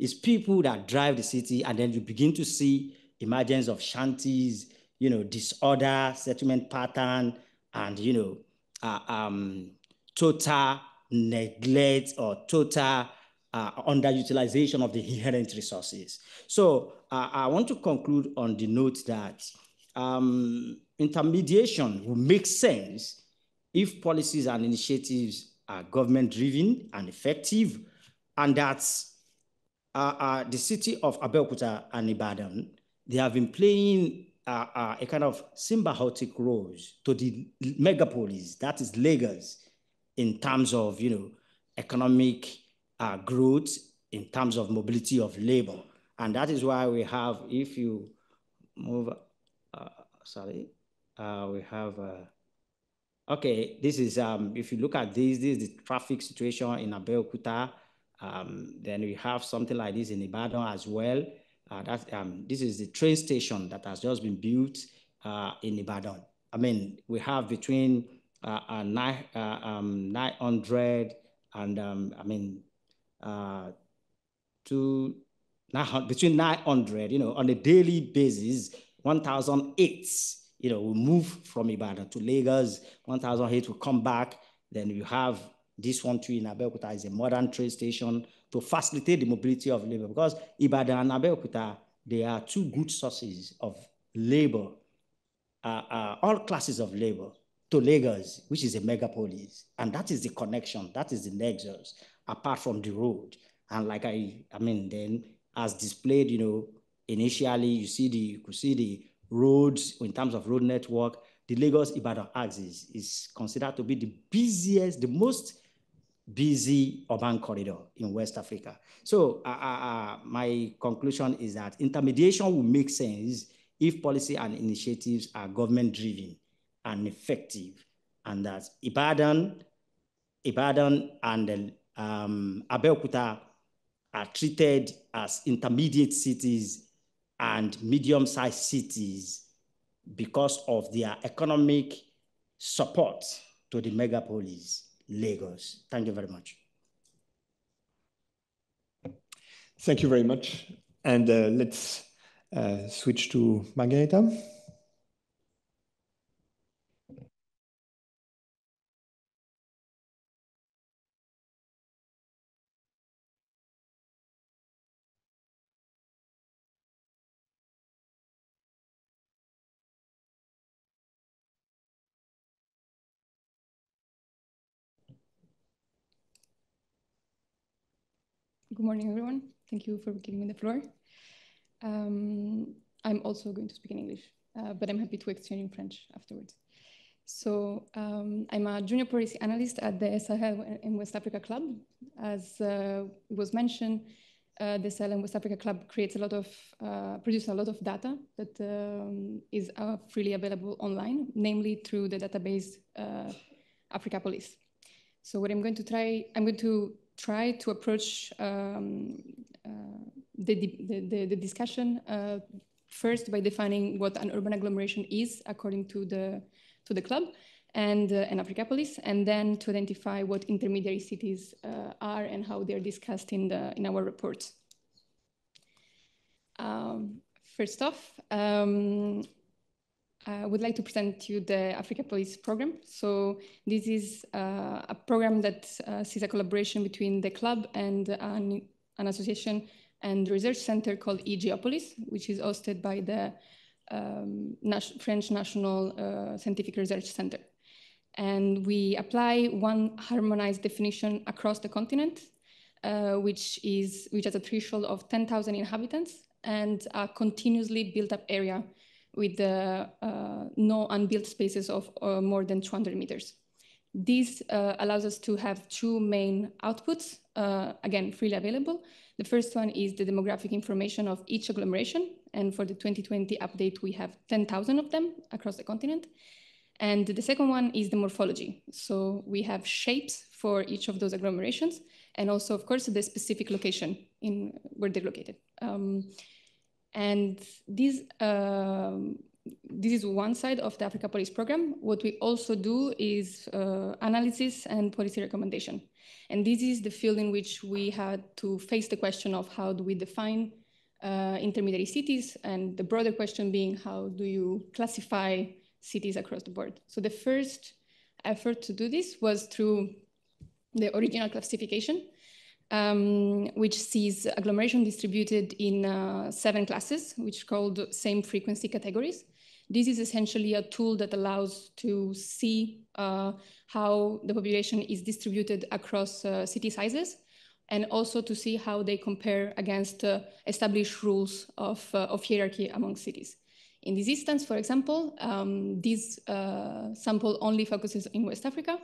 It's people that drive the city, and then you begin to see emergence of shanties, you know, disorder, settlement pattern, and you know, uh, um, total neglect or total uh, underutilization of the inherent resources. So uh, I want to conclude on the note that um, intermediation will make sense if policies and initiatives are government driven and effective, and that uh, uh, the city of Abeokuta and Ibadan, they have been playing uh, uh a kind of symbiotic roles to the megapolis, that is Lagos, in terms of, you know, economic uh, growth, in terms of mobility of labor. And that is why we have, if you move, uh, sorry, we have, okay, this is, um, if you look at this, this is the traffic situation in Abeokuta. Um, then we have something like this in Ibadan as well. Uh, that, um, this is the train station that has just been built uh, in Ibadan. I mean, we have between uh, uh, nine, uh, um, 900 and um, I mean, uh, to between 900, you know, on a daily basis, 1,008, you know, we move from Ibadan to Lagos, 1,008 will come back. Then you have This one too in Abeokuta is a modern trade station to facilitate the mobility of labor because Ibadan and Abeokuta, they are two good sources of labor, uh, uh, all classes of labor to Lagos, which is a megapolis. And that is the connection, that is the nexus, apart from the road. And like I, I mean, then as displayed, you know, initially you see the, you could see the roads in terms of road network, the Lagos Ibadan axis is considered to be the busiest, the most busy urban corridor in West Africa. So uh, uh, uh, my conclusion is that intermediation will make sense if policy and initiatives are government driven and effective, and that Ibadan, Ibadan and um, Abeokuta are treated as intermediate cities and medium-sized cities because of their economic support to the megapolis, Lagos. Thank you very much. Thank you very much. And uh, let's uh, switch to Margareta. Good morning, everyone. Thank you for giving me the floor. Um, I'm also going to speak in English, uh, but I'm happy to exchange in French afterwards. So um, I'm a junior policy analyst at the Sahel in West Africa Club. As uh, was mentioned, uh, the Sahel and West Africa Club creates a lot of, uh, produces a lot of data that um, is uh, freely available online, namely through the database uh, Africa Police. So what I'm going to try, I'm going to try to approach um, uh, the, the, the, discussion uh, first by defining what an urban agglomeration is according to the, to the club and, uh, and Africapolis, and then to identify what intermediary cities uh, are and how they're discussed in, the, in our reports. Um, first off, um, I would like to present to you the Africa Police program. So this is uh, a program that uh, sees a collaboration between the club and an, an association and research center called eGeopolis, which is hosted by the um, Nas French National uh, Scientific Research Center. And we apply one harmonized definition across the continent, uh, which, is, which has a threshold of 10,000 inhabitants and a continuously built up area with the uh, no unbuilt spaces of uh, more than 200 meters. This uh, allows us to have two main outputs, again, freely available. The first one is the demographic information of each agglomeration. And for the 2020 update, we have 10,000 of them across the continent. And the second one is the morphology. So we have shapes for each of those agglomerations, and also, of course, the specific location in where they're located. Um, and this, um, this is one side of the Africapolis program. What we also do is uh, analysis and policy recommendation. And this is the field in which we had to face the question of how do we define uh, intermediary cities, and the broader question being how do you classify cities across the board. So the first effort to do this was through the original classification, um, which sees agglomeration distributed in uh, seven classes, which called same frequency categories. This is essentially a tool that allows to see uh, how the population is distributed across uh, city sizes and also to see how they compare against uh, established rules of, uh, of hierarchy among cities. In this instance, for example, um, this uh, sample only focuses in West Africa,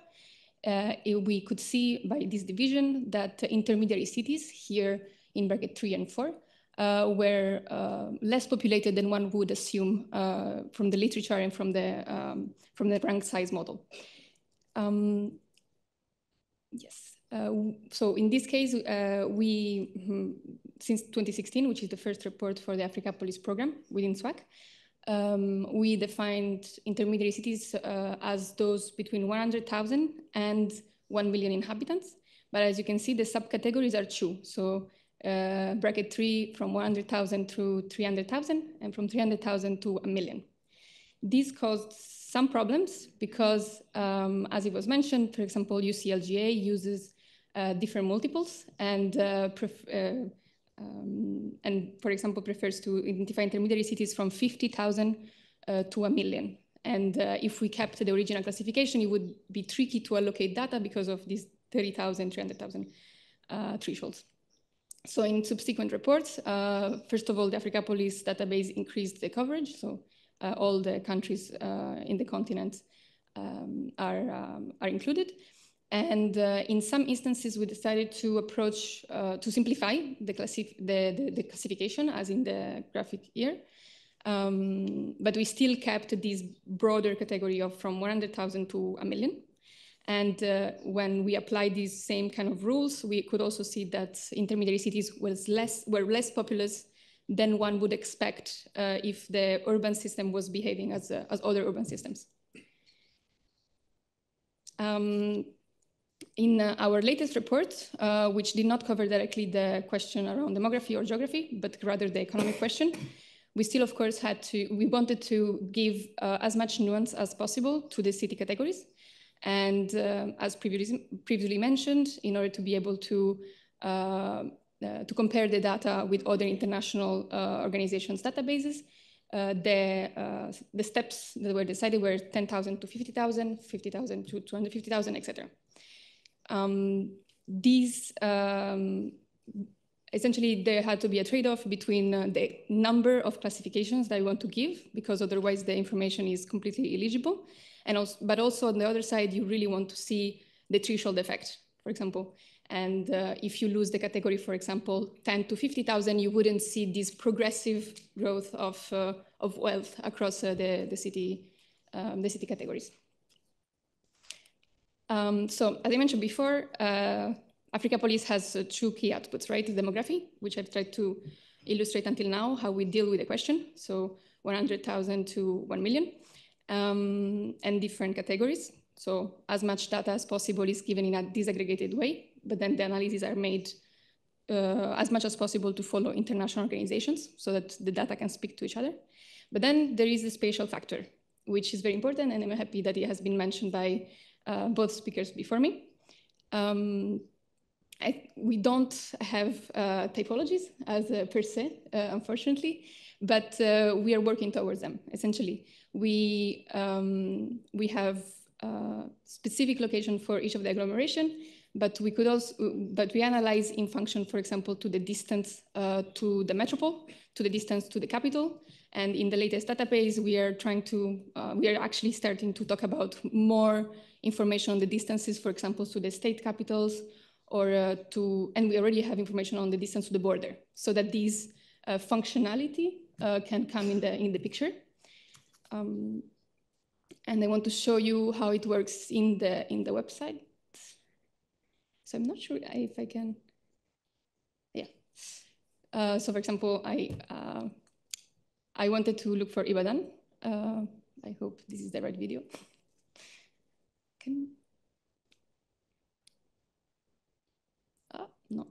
we could see by this division that intermediary cities here in bracket three and four uh, were uh, less populated than one would assume uh, from the literature and from the, um, from the rank size model. Um, yes. Uh, so in this case, uh, we, mm, since 2016, which is the first report for the Africa Police program within SWAC, um, we defined intermediary cities uh, as those between 100,000 and 1 million inhabitants. But as you can see, the subcategories are two. So uh, bracket three from 100,000 to 300,000 and from 300,000 to a million. This caused some problems because, um, as it was mentioned, for example, UCLGA uses uh, different multiples and uh, uh, um, and for example prefers to identify intermediary cities from 50,000 uh, to a million. And uh, if we kept the original classification, it would be tricky to allocate data because of these 30,000, 300,000 uh, thresholds. So in subsequent reports, uh, first of all, the Africa Police database increased the coverage. So uh, all the countries uh, in the continent um, are, um, are included. And uh, in some instances, we decided to approach, uh, to simplify the, the, the, the, classification as in the graphic here. Um, but we still kept this broader category of from 100,000 to a million. And uh, when we applied these same kind of rules, we could also see that intermediary cities was less, were less populous than one would expect uh, if the urban system was behaving as, uh, as other urban systems. Um, in uh, our latest report, uh, which did not cover directly the question around demography or geography, but rather the economic question, we still, of course, had to, we wanted to give uh, as much nuance as possible to the city categories. And uh, as previously, previously mentioned, in order to be able to, uh, uh, to compare the data with other international organizations' databases, the, the steps that were decided were 10,000 to 50,000, 50,000 to 250,000, etc. Um, these um, essentially there had to be a trade-off between uh, the number of classifications that I want to give, because otherwise the information is completely illegible. And also, but also on the other side, you really want to see the threshold effect, for example. And uh, if you lose the category, for example, 10 to 50,000, you wouldn't see this progressive growth of, uh, of wealth across uh, the, the, city, um, the city categories. Um, so as I mentioned before, uh, Africa Police has uh, two key outputs, right? Demography, which I've tried to illustrate until now, how we deal with the question. So 100,000 to 1 million, um, and different categories. So as much data as possible is given in a disaggregated way, but then the analyses are made uh, as much as possible to follow international organizations so that the data can speak to each other. But then there is the spatial factor, which is very important, and I'm happy that it has been mentioned by uh, both speakers before me. Um, I, we don't have uh, typologies as uh, per se, uh, unfortunately, but uh, we are working towards them. Essentially, we um, we have uh, specific location for each of the agglomeration, but we could also but we analyze in function, for example, to the distance uh, to the metropole, to the distance to the capital, and in the latest database, we are trying to we are actually starting to talk about more information on the distances, for example, to the state capitals or uh, to, and we already have information on the distance to the border so that these uh, functionality uh, can come in the, in the picture. Um, and I want to show you how it works in the, in the website. So I'm not sure if I can, yeah. Uh, so for example, I, uh, I wanted to look for Ibadan. I hope this is the right video. Can, No.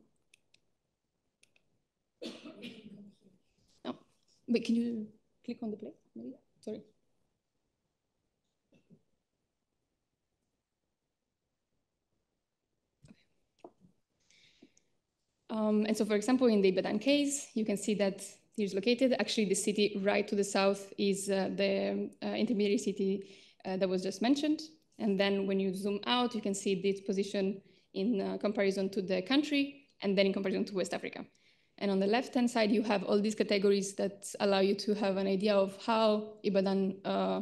No. But can you click on the play? Maybe? Sorry. Um, and so, for example, in the Ibadan case, you can see that here's located. Actually, the city right to the south is uh, the uh, intermediary city uh, that was just mentioned. And then when you zoom out, you can see this position in uh, comparison to the country and then in comparison to West Africa. And on the left-hand side, you have all these categories that allow you to have an idea of how Ibadan uh,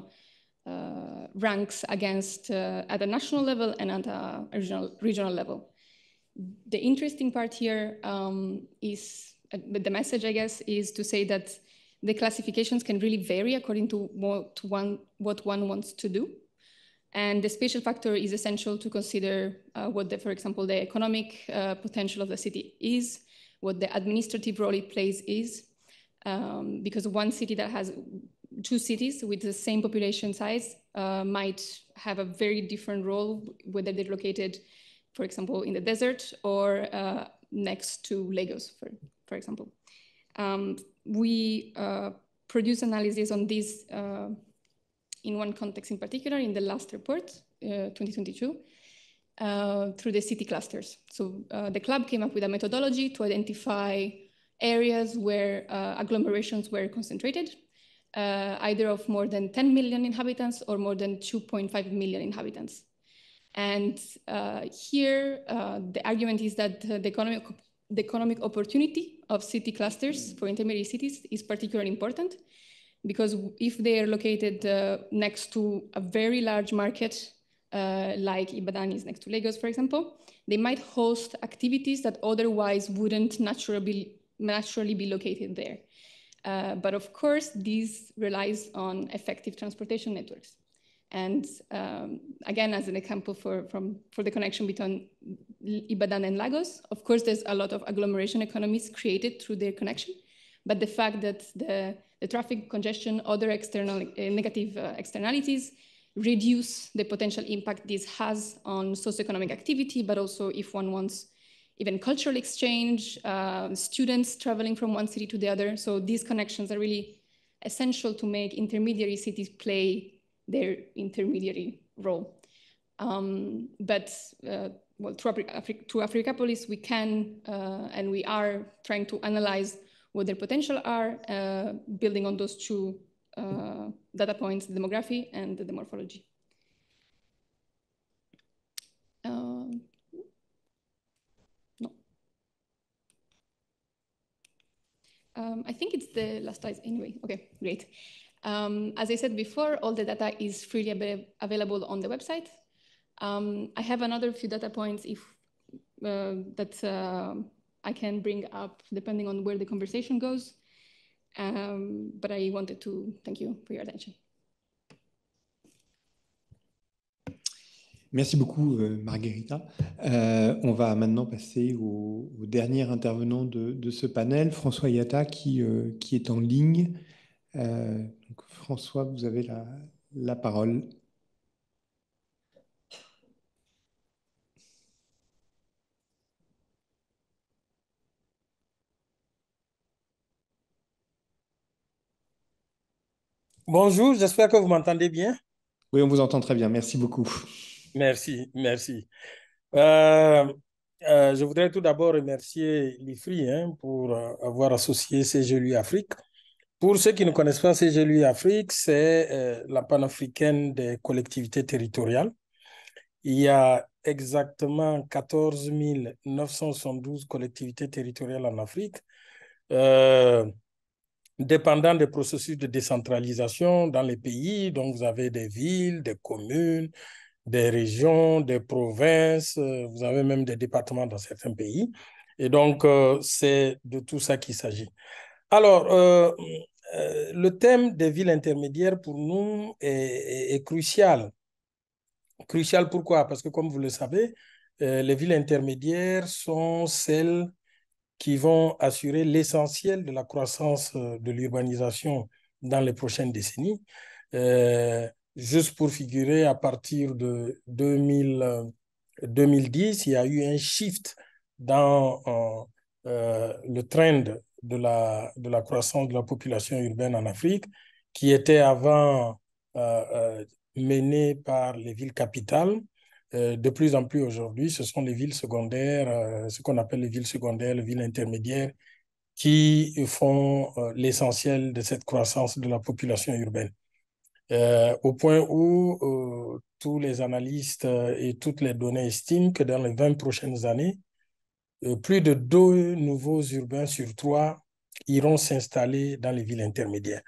uh, ranks against uh, at a national level and at a regional, regional level. The interesting part here um, is, uh, the message, I guess, is to say that the classifications can really vary according to what one, what one wants to do. And the spatial factor is essential to consider uh, what, the, for example, the economic uh, potential of the city is, what the administrative role it plays is, um, because one city that has two cities with the same population size uh, might have a very different role, whether they're located, for example, in the desert or uh, next to Lagos, for, for example. Um, we uh, produce analysis on these uh, in one context in particular, in the last report, uh, 2022, uh, through the city clusters. So uh, the club came up with a methodology to identify areas where uh, agglomerations were concentrated, uh, either of more than 10 million inhabitants or more than 2.5 million inhabitants. And here, the argument is that the economic the economic opportunity of city clusters for intermediate cities is particularly important because if they are located uh, next to a very large market, uh, like Ibadan is next to Lagos, for example, they might host activities that otherwise wouldn't naturally, naturally be located there. Uh, but of course, this relies on effective transportation networks. And um, again, as an example for, from, for the connection between Ibadan and Lagos, of course, there's a lot of agglomeration economies created through their connection. But the fact that the, the traffic congestion, other external uh, negative uh, externalities reduce the potential impact this has on socioeconomic activity, but also if one wants even cultural exchange, uh, students traveling from one city to the other. So these connections are really essential to make intermediary cities play their intermediary role. Um, but uh, well, through, Afri through Africapolis, we can uh, and we are trying to analyze what their potential are, uh, building on those two uh, data points, the demography and the morphology. Um, no. Um, I think it's the last slide anyway. Okay, great. Um, as I said before, all the data is freely available on the website. Um, I have another few data points if uh, that uh, I can bring up depending on where the conversation goes. Um, but I wanted to thank you for your attention. Merci beaucoup, euh, Margherita. Euh, on va maintenant passer au, au dernier intervenant de, de, ce panel, François Yatta, qui, euh, qui est en ligne. Euh, François, vous avez la, la parole. Bonjour, j'espère que vous m'entendez bien. Oui, on vous entend très bien. Merci beaucoup. Merci, merci. Euh, euh, je voudrais tout d'abord remercier l'IFRI hein, pour avoir associé ces Jeux Afrique pour ceux qui ne connaissent pas CGLUI Afrique, c'est euh, la panafricaine des collectivités territoriales. Il y a exactement 14 972 collectivités territoriales en Afrique, euh, dépendant des processus de décentralisation dans les pays. Donc, vous avez des villes, des communes, des régions, des provinces, euh, vous avez même des départements dans certains pays. Et donc, c'est de tout ça qu'il s'agit. Alors, euh, le thème des villes intermédiaires pour nous est, crucial. Crucial pourquoi? Parce que comme vous le savez, euh, les villes intermédiaires sont celles qui vont assurer l'essentiel de la croissance euh, de l'urbanisation dans les prochaines décennies. juste pour figurer, à partir de 2010, il y a eu un shift dans le trend de la, de la croissance de la population urbaine en Afrique, qui était avant euh, euh, menée par les villes capitales. Euh, de plus en plus aujourd'hui, ce sont les villes secondaires, ce qu'on appelle les villes secondaires, les villes intermédiaires, qui font l'essentiel de cette croissance de la population urbaine. au point où tous les analystes et toutes les données estiment que dans les 20 prochaines années, euh, plus de deux nouveaux urbains sur trois iront s'installer dans les villes intermédiaires.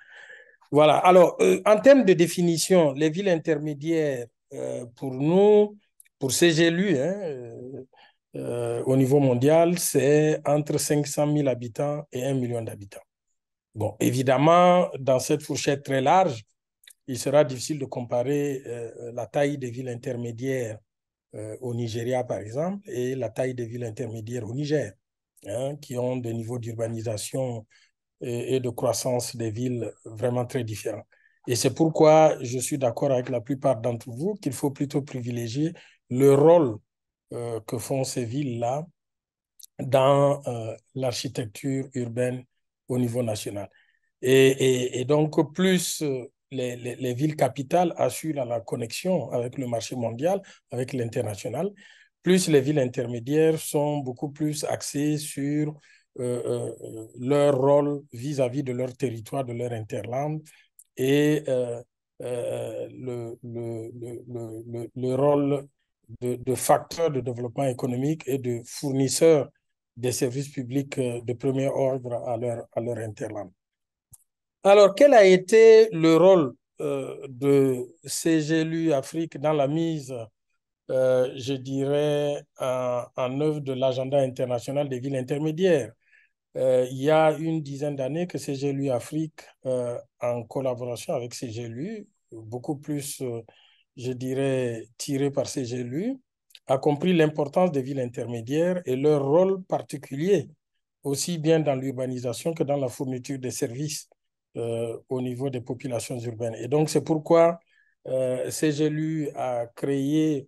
Voilà. Alors, euh, en termes de définition, les villes intermédiaires, euh, pour nous, pour ces élus, hein, au niveau mondial, c'est entre 500 000 habitants et 1 million d'habitants. Bon, évidemment, dans cette fourchette très large, il sera difficile de comparer la taille des villes intermédiaires euh, au Nigeria, par exemple, et la taille des villes intermédiaires au Niger, hein, qui ont des niveaux d'urbanisation et, de croissance des villes vraiment très différents. Et c'est pourquoi je suis d'accord avec la plupart d'entre vous qu'il faut plutôt privilégier le rôle euh, que font ces villes-là dans euh, l'architecture urbaine au niveau national. Et, et, donc, plus les, les, villes capitales assurent la connexion avec le marché mondial, avec l'international, plus les villes intermédiaires sont beaucoup plus axées sur euh, euh, leur rôle vis-à-vis de leur territoire, de leur interland et euh, le, le, le, le, rôle de, de, facteur de développement économique et de fournisseur des services publics de premier ordre à leur, à leur interland. Alors, quel a été le rôle euh, de CGLU Afrique dans la mise, euh, je dirais, en, œuvre de l'agenda international des villes intermédiaires? Euh, Il y a une dizaine d'années que CGLU Afrique, en collaboration avec CGLU, beaucoup plus, je dirais, tiré par CGLU, a compris l'importance des villes intermédiaires et leur rôle particulier, aussi bien dans l'urbanisation que dans la fourniture des services euh, au niveau des populations urbaines. Et donc, c'est pourquoi euh, CGLU a créé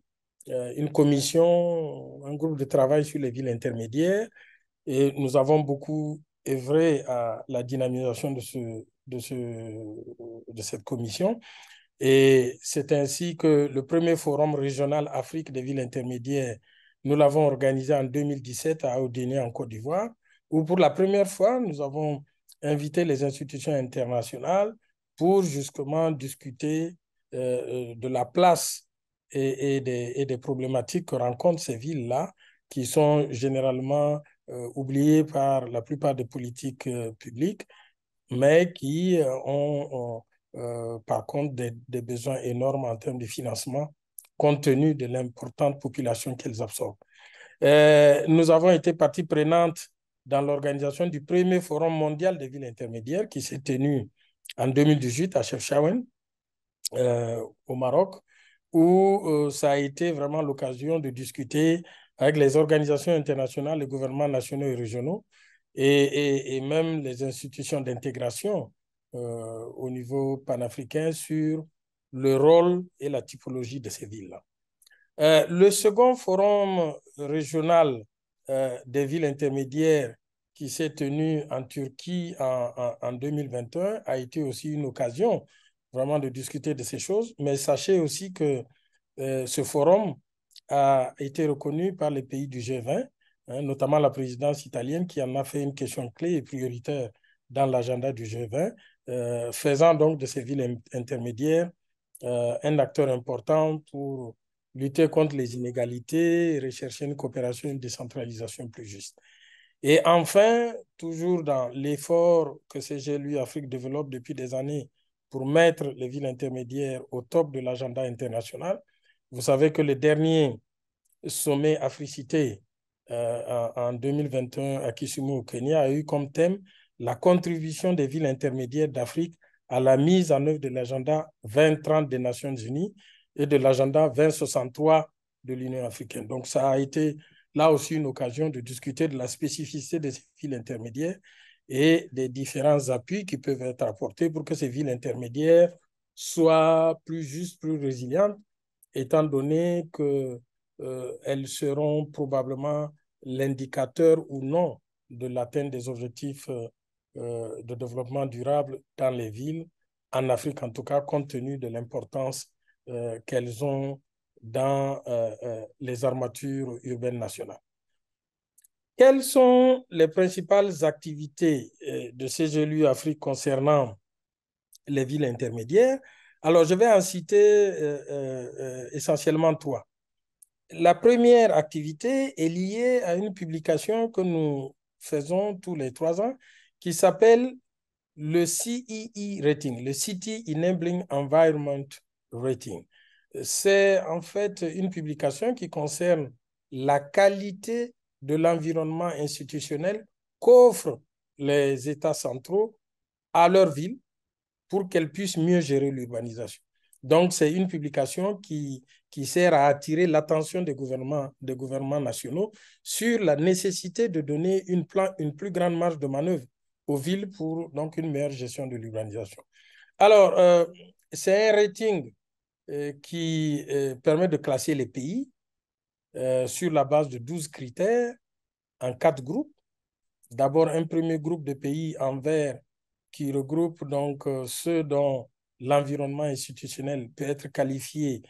euh, une commission, un groupe de travail sur les villes intermédiaires. Et nous avons beaucoup œuvré à la dynamisation de, ce, de, ce, de cette commission. Et c'est ainsi que le premier forum régional Afrique des villes intermédiaires, nous l'avons organisé en 2017 à Audéné, en Côte d'Ivoire, où pour la première fois, nous avons inviter les institutions internationales pour justement discuter euh, euh, de la place et, des, problématiques que rencontrent ces villes-là, qui sont généralement euh, oubliées par la plupart des politiques publiques, mais qui ont, ont par contre des, besoins énormes en termes de financement, compte tenu de l'importante population qu'elles absorbent. nous avons été partie prenante dans l'organisation du premier forum mondial des villes intermédiaires qui s'est tenu en 2018 à Chefchaouen, euh, au Maroc, où euh, ça a été vraiment l'occasion de discuter avec les organisations internationales, les gouvernements nationaux et régionaux, et, et, même les institutions d'intégration euh, au niveau panafricain sur le rôle et la typologie de ces villes-là. Euh, le second forum régional euh, des villes intermédiaires qui s'est tenu en Turquie en, en, en, 2021 a été aussi une occasion vraiment de discuter de ces choses. Mais sachez aussi que euh, ce forum a été reconnu par les pays du G20, hein, notamment la présidence italienne qui en a fait une question clé et prioritaire dans l'agenda du G20, euh, faisant donc de ces villes intermédiaires euh, un acteur important pour lutter contre les inégalités et rechercher une coopération, une décentralisation plus juste. Et enfin, toujours dans l'effort que CGLU Afrique développe depuis des années pour mettre les villes intermédiaires au top de l'agenda international, vous savez que le dernier sommet Africité euh, en 2021 à Kisumu au Kenya a eu comme thème la contribution des villes intermédiaires d'Afrique à la mise en œuvre de l'agenda 2030 des Nations Unies et de l'agenda 2063 de l'Union africaine. Donc, ça a été là aussi une occasion de discuter de la spécificité des villes intermédiaires et des différents appuis qui peuvent être apportés pour que ces villes intermédiaires soient plus justes, plus résilientes, étant donné qu'elles euh, seront probablement l'indicateur ou non de l'atteinte des objectifs euh, de développement durable dans les villes, en Afrique en tout cas, compte tenu de l'importance euh, qu'elles ont dans euh, euh, les armatures urbaines nationales. Quelles sont les principales activités euh, de ces élus Afrique concernant les villes intermédiaires? Alors, je vais en citer euh, euh, essentiellement trois. La première activité est liée à une publication que nous faisons tous les trois ans qui s'appelle le CEE Rating, le City Enabling Environment Rating. C'est en fait une publication qui concerne la qualité de l'environnement institutionnel qu'offrent les États centraux à leur ville pour qu'elles puissent mieux gérer l'urbanisation. Donc, c'est une publication qui, qui sert à attirer l'attention des gouvernements, des gouvernements nationaux sur la nécessité de donner une, plan, une plus grande marge de manœuvre aux villes pour donc une meilleure gestion de l'urbanisation. Alors, euh, c'est un rating euh, qui euh, permet de classer les pays sur la base de 12 critères en quatre groupes. D'abord, un premier groupe de pays en vert qui regroupe donc ceux dont l'environnement institutionnel peut être qualifié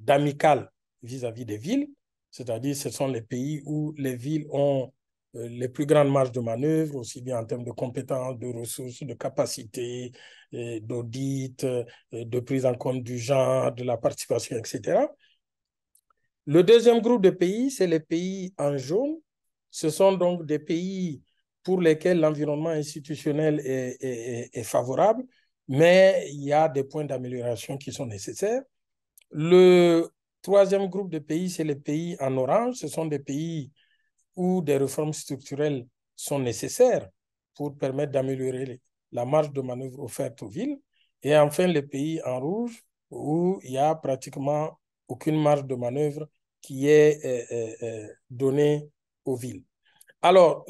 d'amical vis-à-vis des villes, c'est-à-dire ce sont les pays où les villes ont les plus grandes marges de manœuvre, aussi bien en termes de compétences, de ressources, de capacités, d'audit, de prise en compte du genre, de la participation, etc. Le deuxième groupe de pays, c'est les pays en jaune. Ce sont donc des pays pour lesquels l'environnement institutionnel est, est, favorable, mais il y a des points d'amélioration qui sont nécessaires. Le troisième groupe de pays, c'est les pays en orange. Ce sont des pays où des réformes structurelles sont nécessaires pour permettre d'améliorer la marge de manœuvre offerte aux villes. Et enfin, les pays en rouge, où il y a pratiquement aucune marge de manœuvre qui est euh, euh, euh, donnée aux villes. Alors,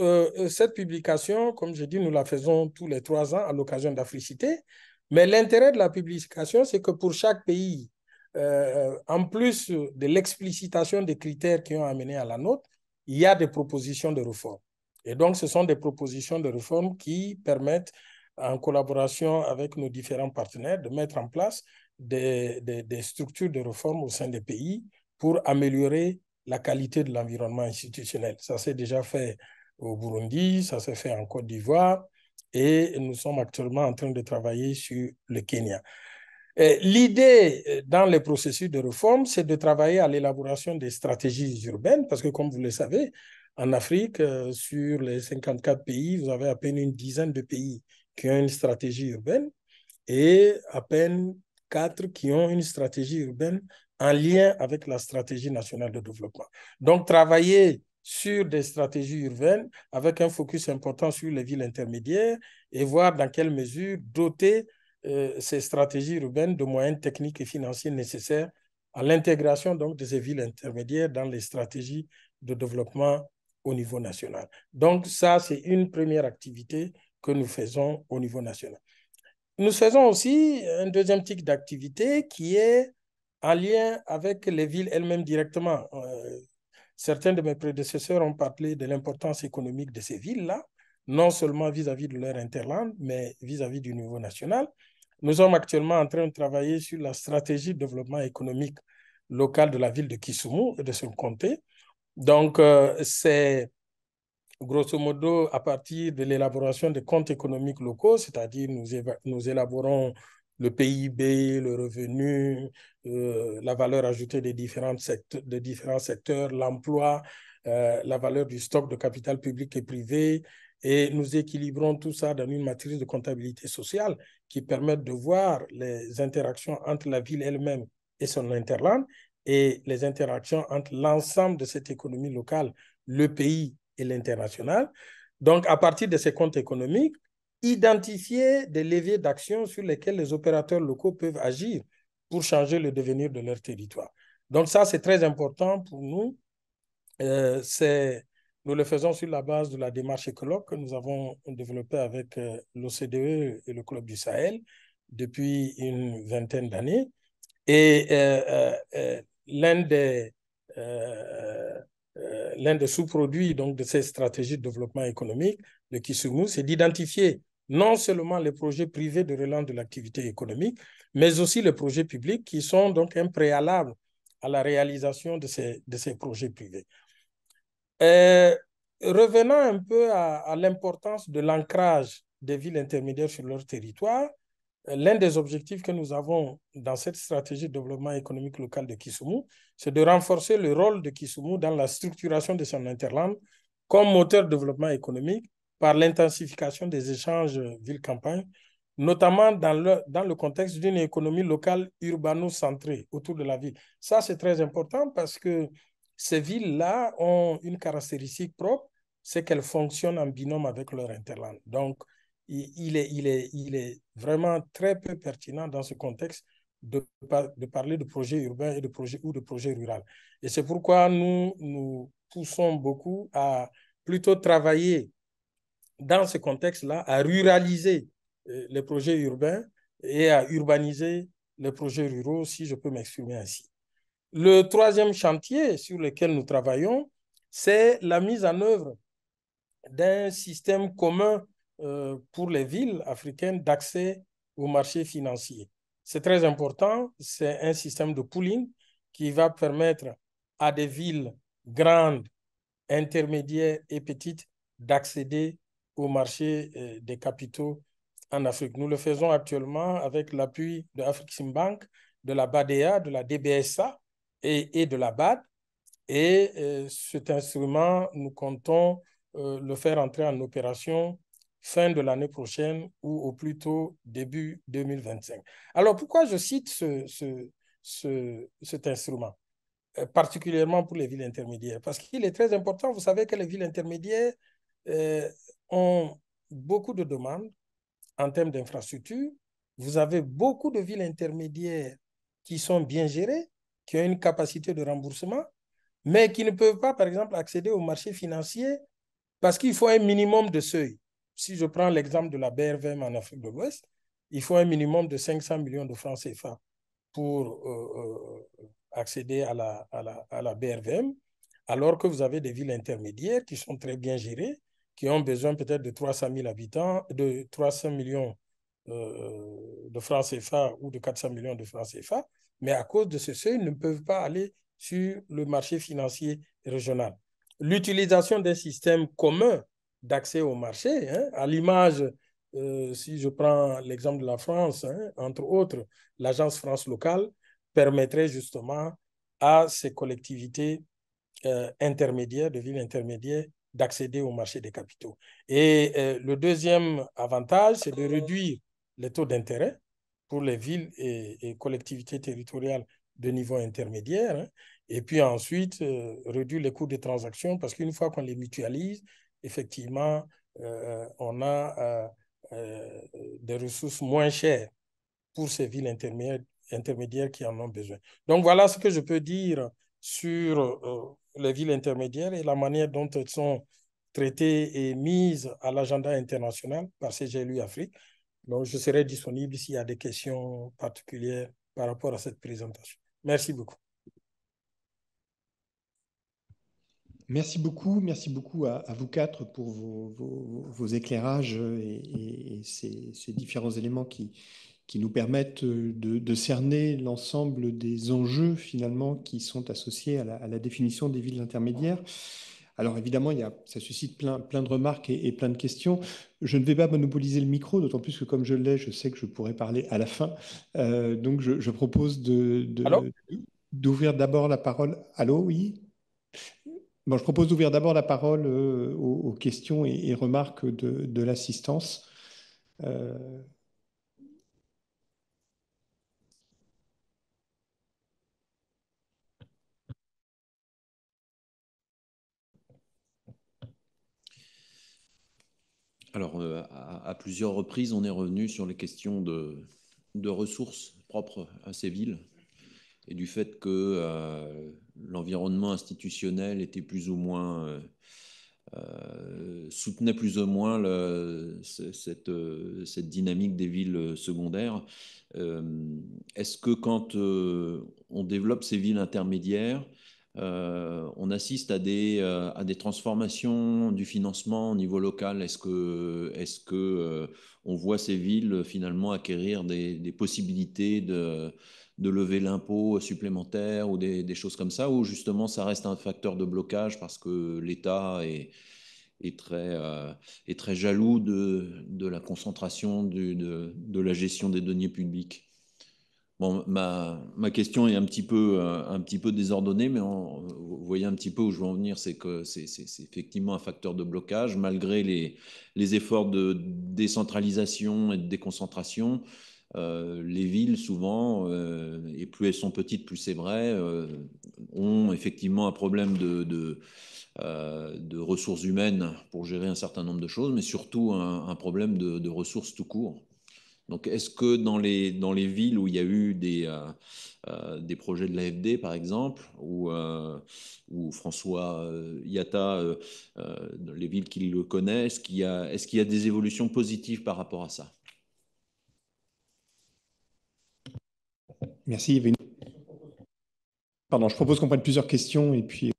cette publication, comme je dis, nous la faisons tous les trois ans à l'occasion d'Africité, mais l'intérêt de la publication, c'est que pour chaque pays, en plus de l'explicitation des critères qui ont amené à la note, il y a des propositions de réforme. Et donc, ce sont des propositions de réforme qui permettent, en collaboration avec nos différents partenaires, de mettre en place des, des structures de réforme au sein des pays pour améliorer la qualité de l'environnement institutionnel. Ça s'est déjà fait au Burundi, ça s'est fait en Côte d'Ivoire et nous sommes actuellement en train de travailler sur le Kenya. L'idée euh, dans les processus de réforme, c'est de travailler à l'élaboration des stratégies urbaines, parce que comme vous le savez, en Afrique, euh, sur les 54 pays, vous avez à peine une dizaine de pays qui ont une stratégie urbaine et à peine quatre qui ont une stratégie urbaine en lien avec la stratégie nationale de développement. Donc, travailler sur des stratégies urbaines avec un focus important sur les villes intermédiaires et voir dans quelle mesure doter euh, ces stratégies urbaines de moyens techniques et financiers nécessaires à l'intégration donc de ces villes intermédiaires dans les stratégies de développement au niveau national. Donc ça, c'est une première activité que nous faisons au niveau national. Nous faisons aussi un deuxième type d'activité qui est en lien avec les villes elles-mêmes directement. Euh, certains de mes prédécesseurs ont parlé de l'importance économique de ces villes-là, non seulement vis-à-vis de leur interland, mais vis-à-vis du niveau national. Nous sommes actuellement en train de travailler sur la stratégie de développement économique local de la ville de Kisumu et de son comté. Donc, euh, c'est grosso modo à partir de l'élaboration des comptes économiques locaux, c'est-à-dire nous, nous élaborons le PIB, le revenu, euh, la valeur ajoutée des différents secteurs, l'emploi, euh, la valeur du stock de capital public et privé. Et nous équilibrons tout ça dans une matrice de comptabilité sociale qui permet de voir les interactions entre la ville elle-même et son interland et les interactions entre l'ensemble de cette économie locale, le pays et l'international. Donc, à partir de ces comptes économiques, identifier des leviers d'action sur lesquels les opérateurs locaux peuvent agir pour changer le devenir de leur territoire. Donc ça, c'est très important pour nous. Euh, nous le faisons sur la base de la démarche écologue que nous avons développée avec euh, l'OCDE et le Club du Sahel depuis une vingtaine d'années. Et euh, euh, l'un des, l'un des sous-produits de ces stratégies de développement économique, le Kisumu, c'est d'identifier non seulement les projets privés de relance de l'activité économique, mais aussi les projets publics qui sont donc un préalable à la réalisation de ces, de ces projets privés. Euh, revenant un peu à, à l'importance de l'ancrage des villes intermédiaires sur leur territoire, euh, l'un des objectifs que nous avons dans cette stratégie de développement économique local de Kisumu, c'est de renforcer le rôle de Kisumu dans la structuration de son interland comme moteur de développement économique par l'intensification des échanges ville-campagne, notamment dans le, dans le contexte d'une économie locale urbano-centrée autour de la ville. Ça, c'est très important parce que ces villes-là ont une caractéristique propre, c'est qu'elles fonctionnent en binôme avec leur interland. Donc, il, est, il, est, il est vraiment très peu pertinent dans ce contexte de, de parler de projets urbains et de projets ou de projets ruraux. Et c'est pourquoi nous, nous poussons beaucoup à plutôt travailler dans ce contexte-là, à ruraliser euh, les projets urbains et à urbaniser les projets ruraux, si je peux m'exprimer ainsi. Le troisième chantier sur lequel nous travaillons, c'est la mise en œuvre d'un système commun euh, pour les villes africaines d'accès au marché financier. C'est très important, c'est un système de pooling qui va permettre à des villes grandes, intermédiaires et petites d'accéder au marché euh, des capitaux en Afrique. Nous le faisons actuellement avec l'appui de Afrique Bank, de la BADEA, de la DBSA et, de la BAD. Et euh, cet instrument, nous comptons euh, le faire entrer en opération fin de l'année prochaine ou au plus tôt début 2025. Alors, pourquoi je cite ce, ce, ce, cet instrument, euh, particulièrement pour les villes intermédiaires? Parce qu'il est très important, vous savez que les villes intermédiaires ont beaucoup de demandes en termes d'infrastructures. Vous avez beaucoup de villes intermédiaires qui sont bien gérées, qui ont une capacité de remboursement, mais qui ne peuvent pas, par exemple, accéder au marché financier parce qu'il faut un minimum de seuil. Si je prends l'exemple de la BRVM en Afrique de l'Ouest, il faut un minimum de 500 millions de francs CFA pour euh, euh, accéder à la, à, la, à la BRVM, alors que vous avez des villes intermédiaires qui sont très bien gérées, qui ont besoin peut-être de 300 000 habitants, de 300 millions euh, de francs CFA ou de 400 millions de francs CFA, mais à cause de ce seuil, ne peuvent pas aller sur le marché financier régional. L'utilisation d'un système commun d'accès au marché, hein, à l'image, euh, si je prends l'exemple de la France, hein, entre autres, l'agence France locale permettrait justement à ces collectivités euh, intermédiaires, de villes intermédiaires, d'accéder au marché des capitaux. Et euh, le deuxième avantage, c'est de réduire les taux d'intérêt pour les villes et, collectivités territoriales de niveau intermédiaire. Hein, et puis ensuite, réduire les coûts de transaction parce qu'une fois qu'on les mutualise, effectivement, euh, on a euh, euh, des ressources moins chères pour ces villes intermédiaires, intermédiaires qui en ont besoin. Donc voilà ce que je peux dire sur les villes intermédiaires et la manière dont elles sont traitées et mises à l'agenda international par CGLU Afrique. Donc je serai disponible s'il y a des questions particulières par rapport à cette présentation. Merci beaucoup. Merci beaucoup, merci beaucoup à, vous quatre pour vos, éclairages et, ces, différents éléments qui, qui nous permettent de, cerner l'ensemble des enjeux finalement qui sont associés à la, définition des villes intermédiaires. Alors évidemment, il y a, ça suscite plein, plein de remarques et, plein de questions. Je ne vais pas monopoliser le micro, d'autant plus que comme je l'ai, je sais que je pourrais parler à la fin. Euh, donc je, propose d'ouvrir d'abord la parole. Allô, oui? Je propose d'ouvrir d'abord la parole euh, aux, questions et, remarques de, l'assistance. Euh, Alors, euh, à, plusieurs reprises, on est revenu sur les questions de, ressources propres à ces villes et du fait que euh, l'environnement institutionnel était plus ou moins euh, soutenait plus ou moins cette, dynamique des villes secondaires. Est-ce que quand on développe ces villes intermédiaires, on assiste à des, à des transformations du financement au niveau local Est-ce que, est-ce que on voit ces villes finalement acquérir des, des possibilités de de lever l'impôt supplémentaire ou des, choses comme ça, ou justement ça reste un facteur de blocage parce que l'État est, est, très, euh, est très jaloux de, de la concentration de, de, la gestion des deniers publics? Ma, question est un petit peu, euh, désordonnée, mais vous voyez un petit peu où je veux en venir, c'est que c'est effectivement un facteur de blocage, malgré les, efforts de décentralisation et de déconcentration. Euh, les villes, souvent, euh, et plus elles sont petites, plus c'est vrai, ont effectivement un problème de, ressources humaines pour gérer un certain nombre de choses, mais surtout un, problème de, ressources tout court. Donc, est-ce que dans les, dans les villes où il y a eu des, des projets de l'AFD, par exemple, ou où François Yatta, les villes qui le connaissent, est-ce qu'il y, est qu'il y a des évolutions positives par rapport à ça? Merci. Pardon, je propose qu'on prenne plusieurs questions et puis.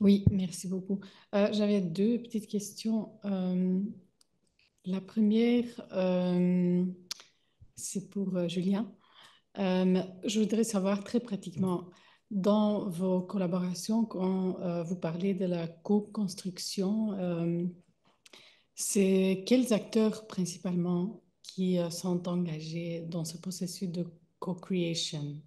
Oui, merci beaucoup. Euh, j'avais deux petites questions. La première, euh, c'est pour euh, Julien. Euh, je voudrais savoir très pratiquement, dans vos collaborations, quand vous parlez de la co-construction, c'est quels acteurs principalement qui sont engagés dans ce processus de co-creation?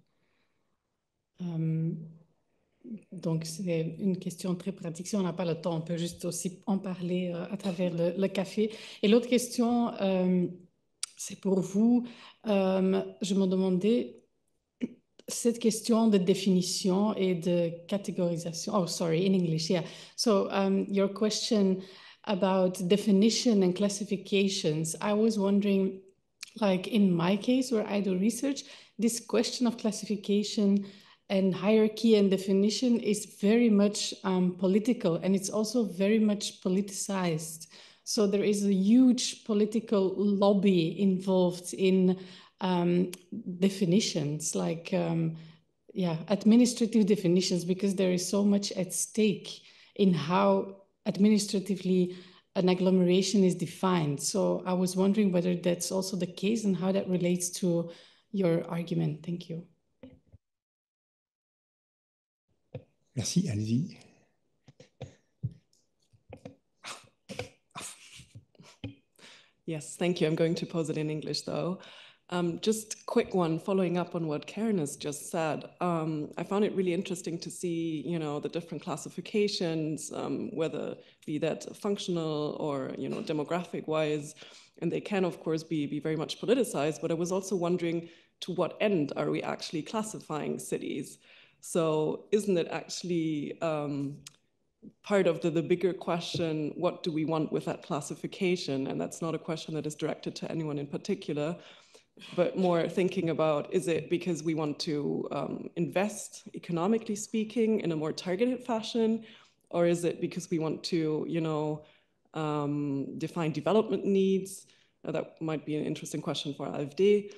Donc, c'est une question très pratique. Si on n'a pas le temps, on peut juste aussi en parler euh, à travers le, café. Et l'autre question, euh, c'est pour vous. Euh, je me demandais cette question de définition et de catégorisation. Oh, sorry, in English, yeah. So, um, your question about definition and classifications, I was wondering, like in my case where I do research, this question of classification and hierarchy and definition is very much um, political and it's also very much politicized. So there is a huge political lobby involved in um, definitions, like um, yeah, administrative definitions, because there is so much at stake in how administratively an agglomeration is defined. So I was wondering whether that's also the case and how that relates to your argument. Thank you. Merci, allez-y. Yes, thank you. I'm going to pose it in English though. Um, just quick one, following up on what Karen has just said. Um, I found it really interesting to see, you know, the different classifications, um, whether be that functional or, you know, demographic-wise, and they can, of course, be be very much politicized. But I was also wondering, to what end are we actually classifying cities? So isn't it actually um, part of the, the bigger question, what do we want with that classification? And that's not a question that is directed to anyone in particular, but more thinking about, is it because we want to um, invest, economically speaking, in a more targeted fashion? Or is it because we want to, you know, um, define development needs? That might be an interesting question for AFD.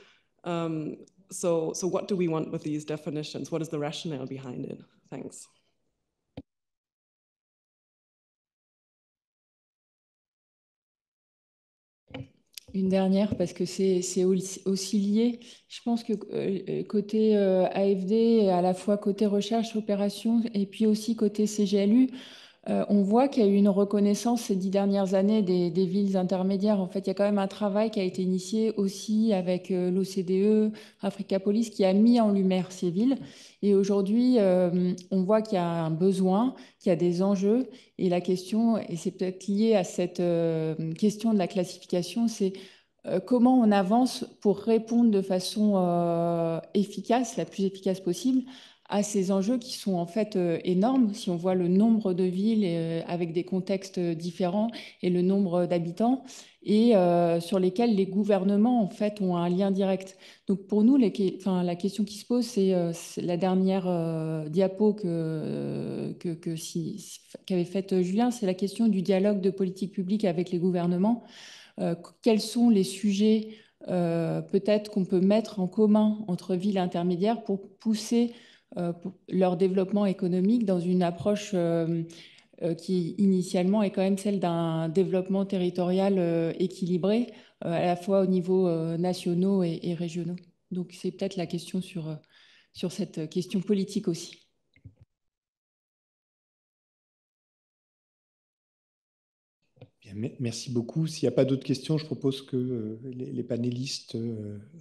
Um, so, so what do we want with these definitions? What is the rationale behind it? Thanks. Une dernière, parce que c'est aussi lié. Je pense que euh, côté euh, AFD, à la fois côté recherche, opération, et puis aussi côté CGLU, euh, on voit qu'il y a eu une reconnaissance ces dix dernières années des, villes intermédiaires. En fait, il y a quand même un travail qui a été initié aussi avec euh, l'OCDE, Africa Police, qui a mis en lumière ces villes. Et aujourd'hui, euh, on voit qu'il y a un besoin, qu'il y a des enjeux. Et la question, et c'est peut-être lié à cette question de la classification, c'est comment on avance pour répondre de façon efficace, la plus efficace possible, à ces enjeux qui sont en fait euh, énormes. Si on voit le nombre de villes euh, avec des contextes différents et le nombre d'habitants, et euh, sur lesquels les gouvernements en fait ont un lien direct. Donc pour nous, la question qui se pose, c'est la dernière diapo que, qu'avait faite Julien, c'est la question du dialogue de politique publique avec les gouvernements. quels sont les sujets peut-être qu'on peut mettre en commun entre villes intermédiaires pour pousser euh, leur développement économique dans une approche euh, euh, qui initialement est quand même celle d'un développement territorial équilibré, à la fois au niveau nationaux et, et régionaux. Donc c'est peut-être la question sur, sur cette question politique aussi. merci beaucoup. S'il n'y a pas d'autres questions, je propose que les, panélistes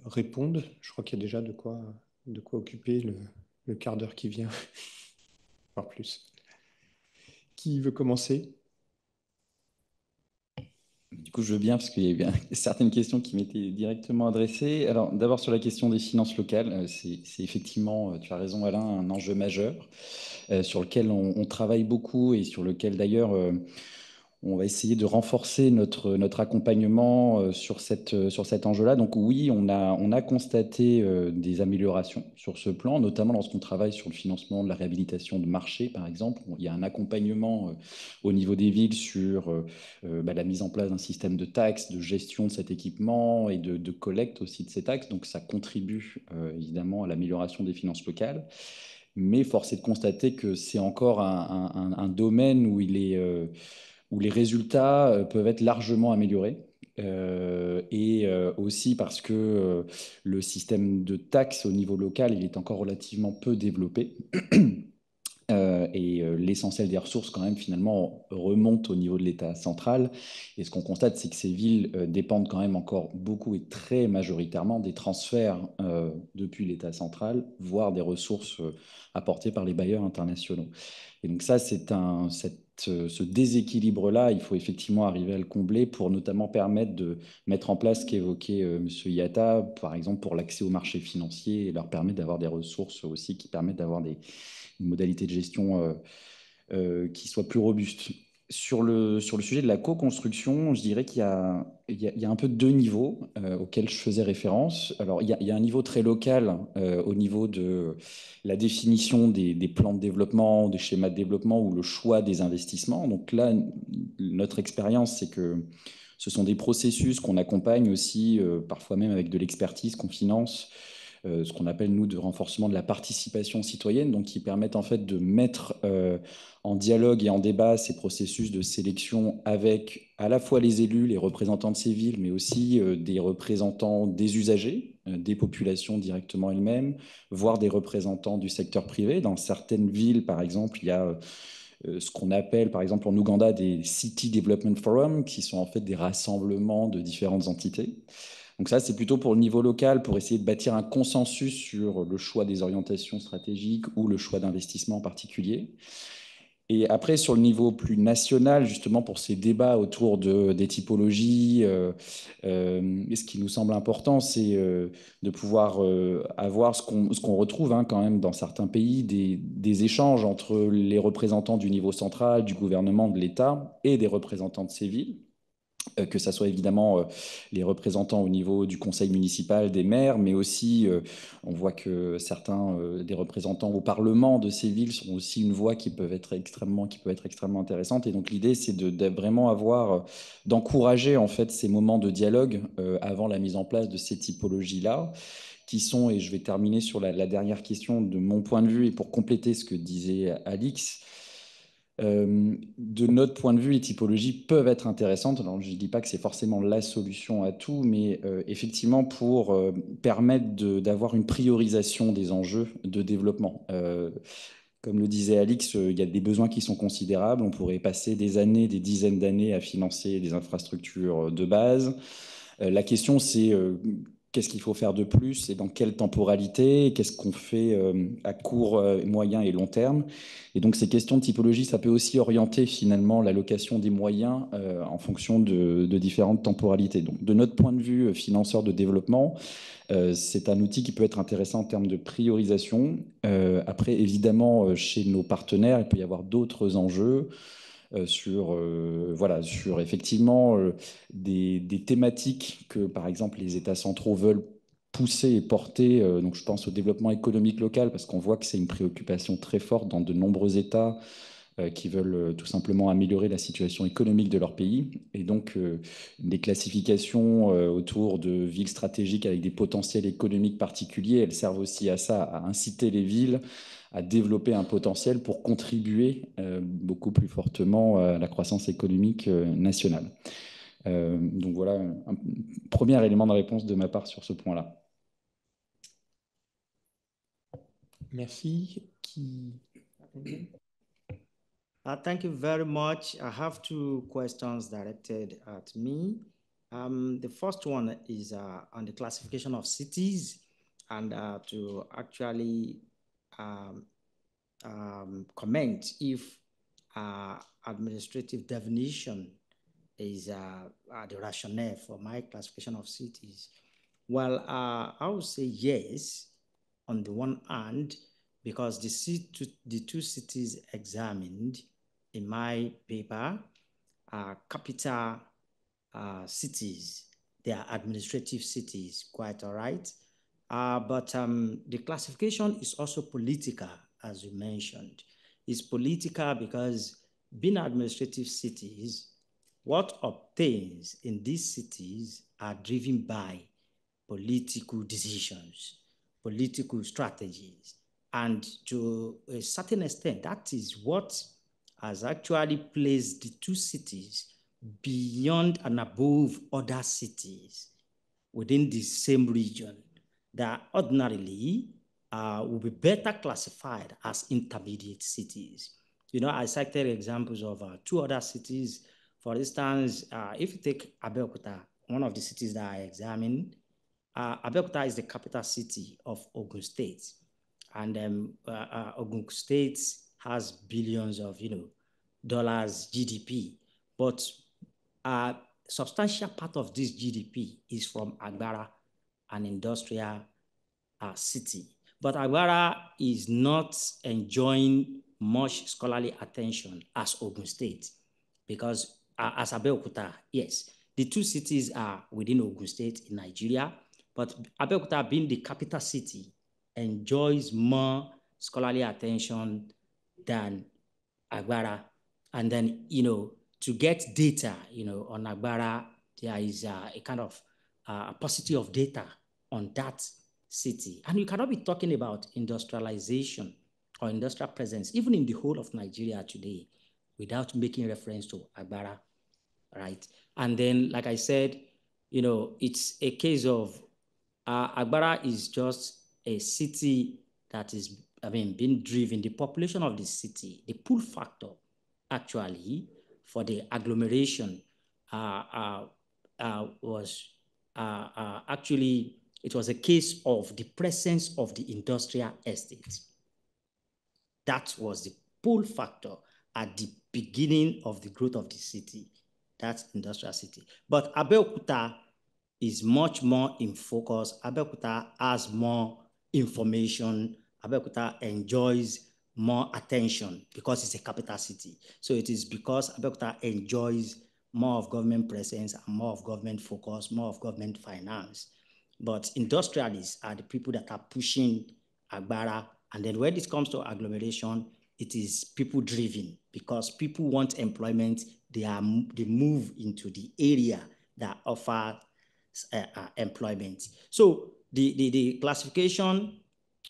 répondent. Je crois qu'il y a déjà de quoi, de quoi occuper le, le quart d'heure qui vient, voire plus. Qui veut commencer? Du coup, je veux bien parce qu'il y a eu certaines questions qui m'étaient directement adressées. Alors, d'abord sur la question des finances locales, euh, c'est effectivement, euh, tu as raison Alain, un enjeu majeur euh, sur lequel on, travaille beaucoup et sur lequel d'ailleurs on va essayer de renforcer notre, accompagnement euh, euh, sur cet enjeu-là. Donc oui, on a, on a constaté euh, des améliorations sur ce plan, notamment lorsqu'on travaille sur le financement de la réhabilitation de marchés, par exemple. Il y a un accompagnement au niveau des villes sur bah, la mise en place d'un système de taxes, de gestion de cet équipement et de, collecte aussi de ces taxes. Donc ça contribue évidemment à l'amélioration des finances locales. Mais force est de constater que c'est encore un, domaine où il est où les résultats euh, peuvent être largement améliorés. et aussi parce que le système de taxes au niveau local, il est encore relativement peu développé. Euh, et euh, l'essentiel des ressources, quand même, finalement, remonte au niveau de l'État central. Et ce qu'on constate, c'est que ces villes euh, dépendent quand même encore beaucoup et très majoritairement des transferts depuis l'État central, voire des ressources apportées par les bailleurs internationaux. Et donc ça, c'est un, ce déséquilibre-là, il faut effectivement arriver à le combler pour notamment permettre de mettre en place ce qu'évoquait M. Yatta, par exemple pour l'accès au marché financier et leur permettre d'avoir des ressources aussi qui permettent d'avoir des une modalité de gestion euh, euh, qui soit plus robuste. Sur le, sur le sujet de la co-construction, je dirais qu'il y, y, y a, un peu deux niveaux euh, auxquels je faisais référence. Alors, il y a, il un niveau très local au niveau de la définition des, plans de développement, des schémas de développement ou le choix des investissements. Donc là, notre expérience, c'est que ce sont des processus qu'on accompagne aussi, parfois même avec de l'expertise qu'on finance euh, ce qu'on appelle, nous, de renforcement de la participation citoyenne, donc qui permettent en fait de mettre euh, en dialogue et en débat ces processus de sélection avec à la fois les élus, les représentants de ces villes, mais aussi euh, des représentants des usagers, des populations directement elles-mêmes, voire des représentants du secteur privé. Dans certaines villes, par exemple, il y a ce qu'on appelle, par exemple, en Ouganda, des City Development Forums, qui sont en fait des rassemblements de différentes entités. Donc ça, c'est plutôt pour le niveau local, pour essayer de bâtir un consensus sur le choix des orientations stratégiques ou le choix d'investissement en particulier. Et après, sur le niveau plus national, justement, pour ces débats autour de, des typologies, euh, euh, ce qui nous semble important, c'est euh, de pouvoir avoir ce qu'on retrouve hein, quand même dans certains pays, des, des, échanges entre les représentants du niveau central, du gouvernement, de l'État et des représentants de ces villes. Euh, que ce soit évidemment euh, les représentants au niveau du conseil municipal, des maires, mais aussi euh, on voit que certains des représentants au Parlement de ces villes sont aussi une voix qui peut être extrêmement, qui peut être extrêmement intéressante. Et donc l'idée, c'est de, vraiment avoir, d'encourager en fait ces moments de dialogue avant la mise en place de ces typologies-là qui sont, et je vais terminer sur la, la, dernière question de mon point de vue, et pour compléter ce que disait Alix, euh, de notre point de vue, les typologies peuvent être intéressantes. Je ne dis pas que c'est forcément la solution à tout, mais euh, effectivement pour euh, permettre d'avoir une priorisation des enjeux de développement. comme le disait Alix, il y a des besoins qui sont considérables. On pourrait passer des années, des dizaines d'années à financer des infrastructures de base. la question, c'est qu'est-ce qu'il faut faire de plus et dans quelle temporalité, qu'est-ce qu'on fait euh, à court, euh, moyen et long terme. Et donc ces questions de typologie, ça peut aussi orienter finalement l'allocation des moyens euh, en fonction de, différentes temporalités. Donc de notre point de vue financeur de développement, c'est un outil qui peut être intéressant en termes de priorisation. après, évidemment, chez nos partenaires, il peut y avoir d'autres enjeux. Euh, sur, euh, voilà, sur effectivement euh, des, thématiques que, par exemple, les États centraux veulent pousser et porter. donc, je pense au développement économique local parce qu'on voit que c'est une préoccupation très forte dans de nombreux États qui veulent tout simplement améliorer la situation économique de leur pays. Et donc, des classifications autour de villes stratégiques avec des potentiels économiques particuliers, elles servent aussi à ça, à inciter les villes à développer un potentiel pour contribuer euh, beaucoup plus fortement à la croissance économique euh, nationale. Euh, donc voilà un premier élément de réponse de ma part sur ce point-là. Merci. Qui... Uh, thank you very much. I have two questions directed at me. Um, the first one is uh, on the classification of cities and uh, to actually um, um, comment if uh, administrative definition is uh, uh, the rationale for my classification of cities. Well, uh, I would say yes, on the one hand, because the, the two cities examined in my paper are capital uh, cities. They are administrative cities, quite all right. Uh, but um, the classification is also political, as you mentioned. It's political because being administrative cities, what obtains in these cities are driven by political decisions, political strategies. And to a certain extent, that is what has actually placed the two cities beyond and above other cities within the same region that ordinarily uh, will be better classified as intermediate cities. You know, I cited examples of uh, two other cities. For instance, uh, if you take Abeokuta, one of the cities that I examined, uh, Abeokuta is the capital city of Ogun State. And um, uh, uh, Ogun State has billions of, you know, dollars GDP. But a substantial part of this GDP is from Agbara, an industrial uh, city. But Agbara is not enjoying much scholarly attention as Ogun State because uh, as Abeokuta, yes, the two cities are within Ogun State in Nigeria, but Abeokuta being the capital city enjoys more scholarly attention than Agbara. And then, you know, to get data, you know, on Agbara, there is a, a kind of uh, a paucity of data on that city. And you cannot be talking about industrialization or industrial presence, even in the whole of Nigeria today, without making reference to Agbara, right? And then, like I said, you know, it's a case of uh, Agbara is just a city that is, I mean, being driven, the population of the city, the pull factor actually for the agglomeration uh, uh, uh was uh, uh, actually, it was a case of the presence of the industrial estate. That was the pull factor at the beginning of the growth of the city, that industrial city. But Abeokuta is much more in focus. Abeokuta has more information. Abeokuta enjoys more attention because it's a capital city. So it is because Abeokuta enjoys more of government presence and more of government focus, more of government finance. But industrialists are the people that are pushing Agbara. And then when it comes to agglomeration, it is people driven because people want employment. They are they move into the area that offer uh, uh, employment. So the, the, the classification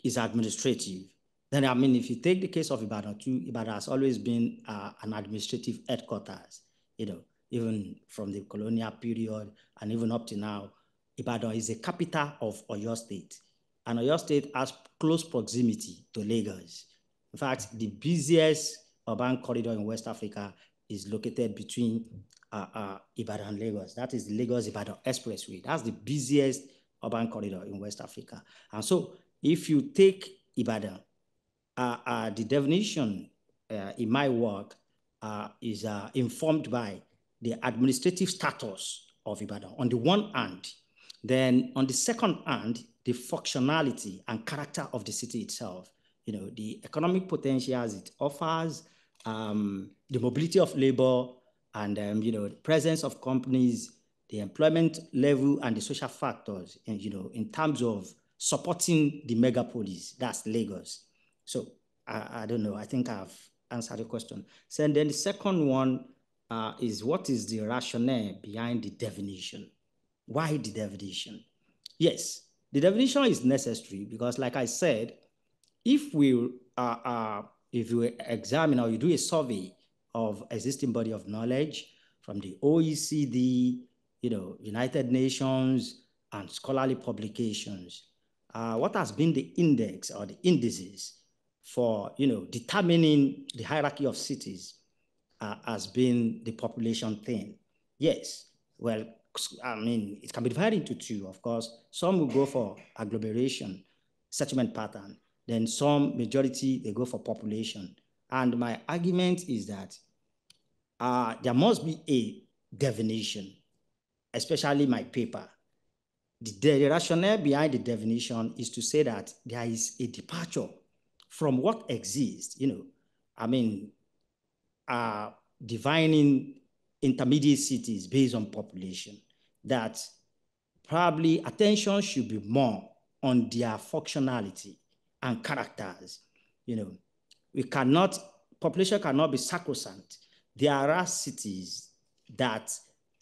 is administrative. Then, I mean, if you take the case of Ibadan too, Ibadan has always been uh, an administrative headquarters, you know, even from the colonial period and even up to now. Ibadan is the capital of Oyo State. And Oyo State has close proximity to Lagos. In fact, the busiest urban corridor in West Africa is located between uh, uh, Ibadan, and Lagos. That is the Lagos Ibadan Expressway. That's the busiest urban corridor in West Africa. And so if you take Ibadan, uh, uh, the definition uh, in my work uh, is uh, informed by the administrative status of Ibadan on the one hand. Then on the second hand, the functionality and character of the city itself. You know, the economic potentials it offers, um, the mobility of labor, and um, you know the presence of companies, the employment level, and the social factors, and you know in terms of supporting the megapolis, that's Lagos. So I, I don't know. I think I've answered the question. So and then the second one uh, is what is the rationale behind the definition? Why the definition? Yes, the definition is necessary because, like I said, if we uh, uh, if you examine or you do a survey of existing body of knowledge from the OECD, you know, United Nations, and scholarly publications. Uh, what has been the index or the indices for, you know, determining the hierarchy of cities uh, has been the population thing. Yes, well, I mean, it can be divided into two, of course. Some will go for agglomeration, settlement pattern. Then some majority, they go for population. And my argument is that uh, there must be a definition, especially my paper. The, the rationale behind the definition is to say that there is a departure from what exists, you know, I mean, uh, defining intermediate cities based on population, that probably attention should be more on their functionality and characters. You know, we cannot, population cannot be sacrosanct there are cities that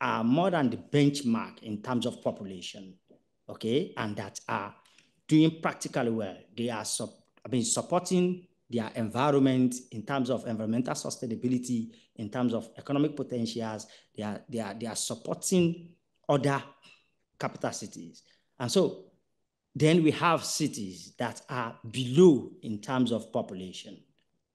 are more than the benchmark in terms of population, okay, and that are doing practically well. They are, I mean, supporting their environment in terms of environmental sustainability, in terms of economic potentials. They are, they are, they are supporting other capital cities. And so then we have cities that are below in terms of population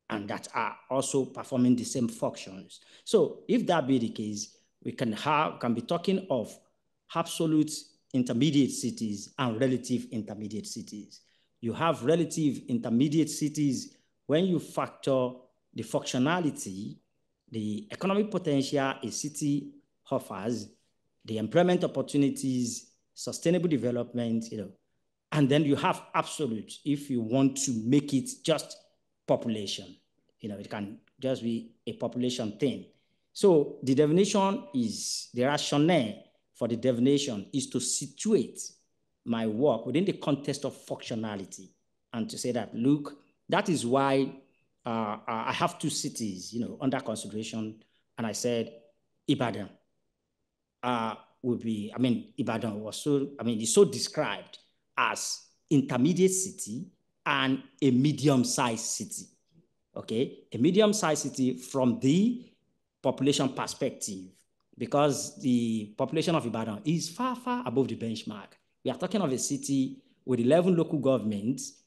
and that are also performing the same functions. So if that be the case, we can have can be talking of absolute intermediate cities and relative intermediate cities. You have relative intermediate cities when you factor the functionality, the economic potential a city offers, the employment opportunities, sustainable development, you know, and then you have absolute if you want to make it just population. You know, it can just be a population thing. So the definition is, the rationale for the definition is to situate my work within the context of functionality and to say that, look, that is why uh, I have two cities, you know, under consideration. And I said, Ibadan uh, would be, I mean, Ibadan was so, I mean, it's so described as intermediate city and a medium-sized city, okay? A medium-sized city from the population perspective, because the population of Ibadan is far, far above the benchmark. We are talking of a city with 11 local governments,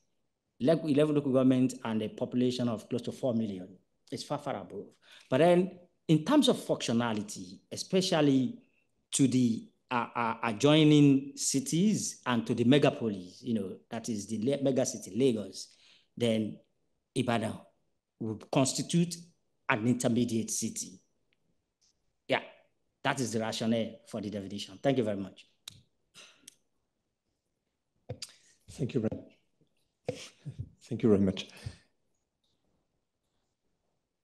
11 local governments and a population of close to 4 million. It's far, far above. But then in terms of functionality, especially to the uh, uh, adjoining cities and to the megapolis, you know, that is the mega city, Lagos, then Ibadan would constitute an intermediate city. Yeah, that is the rationale for the definition. Thank you very much. Thank you very much. Thank you very much.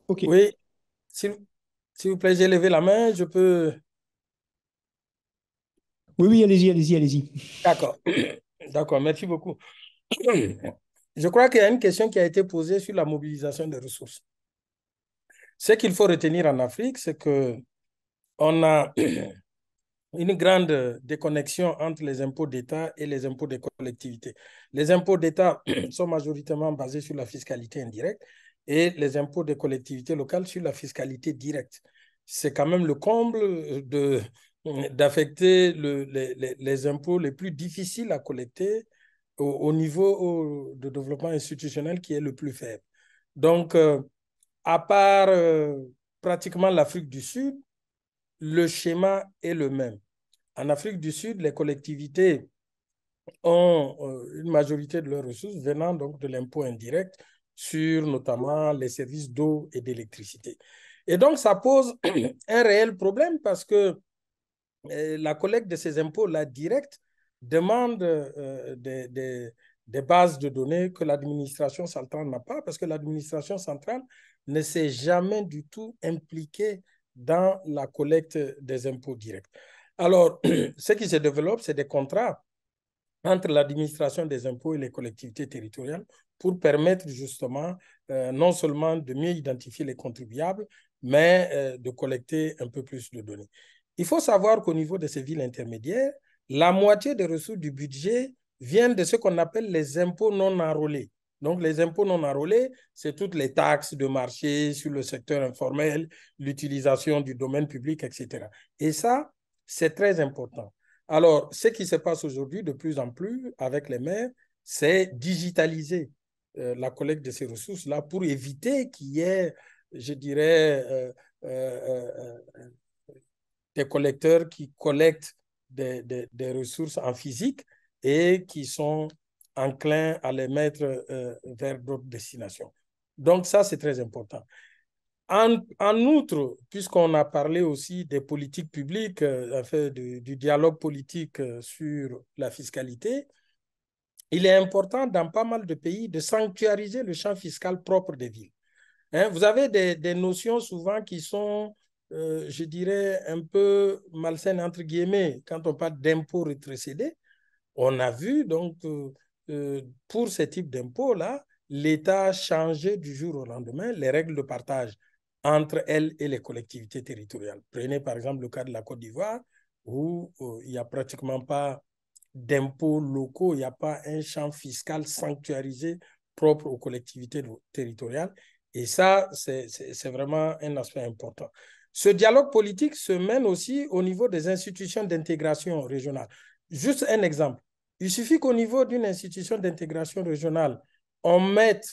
OK. Oui, s'il vous plaît, j'ai levé la main, je peux oui, oui, allez-y, allez-y, allez-y. D'accord. D'accord, merci beaucoup. Je crois qu'il y a une question qui a été posée sur la mobilisation des ressources. Ce qu'il faut retenir en Afrique, c'est que on a une grande déconnexion entre les impôts d'État et les impôts des collectivités. Les impôts d'État sont majoritairement basés sur la fiscalité indirecte et les impôts des collectivités locales sur la fiscalité directe. C'est quand même le comble de, d'affecter le, les, les, impôts les plus difficiles à collecter au, niveau de développement institutionnel qui est le plus faible. Donc, euh, à part euh, pratiquement l'Afrique du Sud, le schéma est le même. En Afrique du Sud, les collectivités ont euh, une majorité de leurs ressources venant donc de l'impôt indirect sur notamment les services d'eau et d'électricité. Et donc, ça pose un réel problème parce que la collecte de ces impôts, là, direct, demande euh, des, bases de données que l'administration centrale n'a pas, parce que l'administration centrale ne s'est jamais du tout impliquée dans la collecte des impôts directs. Alors, ce qui se développe, c'est des contrats entre l'administration des impôts et les collectivités territoriales pour permettre justement euh, non seulement de mieux identifier les contribuables, mais euh, de collecter un peu plus de données. Il faut savoir qu'au niveau de ces villes intermédiaires, la moitié des ressources du budget viennent de ce qu'on appelle les impôts non enrôlés. Donc, les impôts non enrôlés, c'est toutes les taxes de marché sur le secteur informel, l'utilisation du domaine public, etc. Et ça, c'est très important. Alors, ce qui se passe aujourd'hui de plus en plus avec les maires, c'est digitaliser euh, la collecte de ces ressources-là pour éviter qu'il y ait, je dirais, euh, euh, des collecteurs qui collectent des, des, ressources en physique et qui sont enclins à les mettre vers d'autres destinations. Donc ça, c'est très important. En, outre, puisqu'on a parlé aussi des politiques publiques, euh, fait, du, dialogue politique euh, sur la fiscalité, il est important dans pas mal de pays de sanctuariser le champ fiscal propre des villes. Hein, vous avez des, notions souvent qui sont euh, je dirais, un peu malsaine, entre guillemets, quand on parle d'impôts rétrocédés. On a vu, donc, pour ce type d'impôts-là, l'État a changé du jour au lendemain les règles de partage entre elles et les collectivités territoriales. Prenez par exemple le cas de la Côte d'Ivoire, où il n'y a pratiquement pas d'impôts locaux, il n'y a pas un champ fiscal sanctuarisé propres aux collectivités territoriales. Et ça, c'est vraiment un aspect important. Ce dialogue politique se mène aussi au niveau des institutions d'intégration régionale. Juste un exemple. Il suffit qu'au niveau d'une institution d'intégration régionale, on mette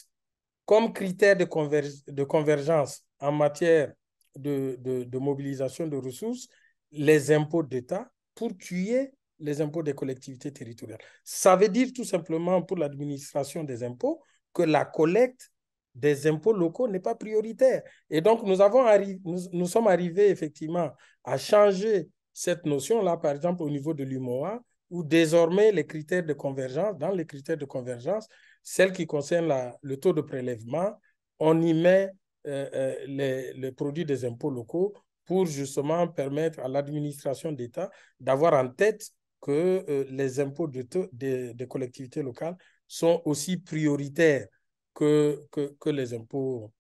comme critère de convergence en matière de, de, mobilisation de ressources les impôts d'État pour tuer les impôts des collectivités territoriales. Ça veut dire tout simplement pour l'administration des impôts que la collecte des impôts locaux n'est pas prioritaire. Et donc, nous, avons nous, nous, sommes arrivés effectivement à changer cette notion-là, par exemple, au niveau de l'UMOA, où désormais les critères de convergence, dans les critères de convergence, celles qui concernent la, le taux de prélèvement, on y met euh, euh, les, produits des impôts locaux pour justement permettre à l'administration d'État d'avoir en tête que euh, les impôts de, de, de collectivités locales sont aussi prioritaires que, que, que, les impôts,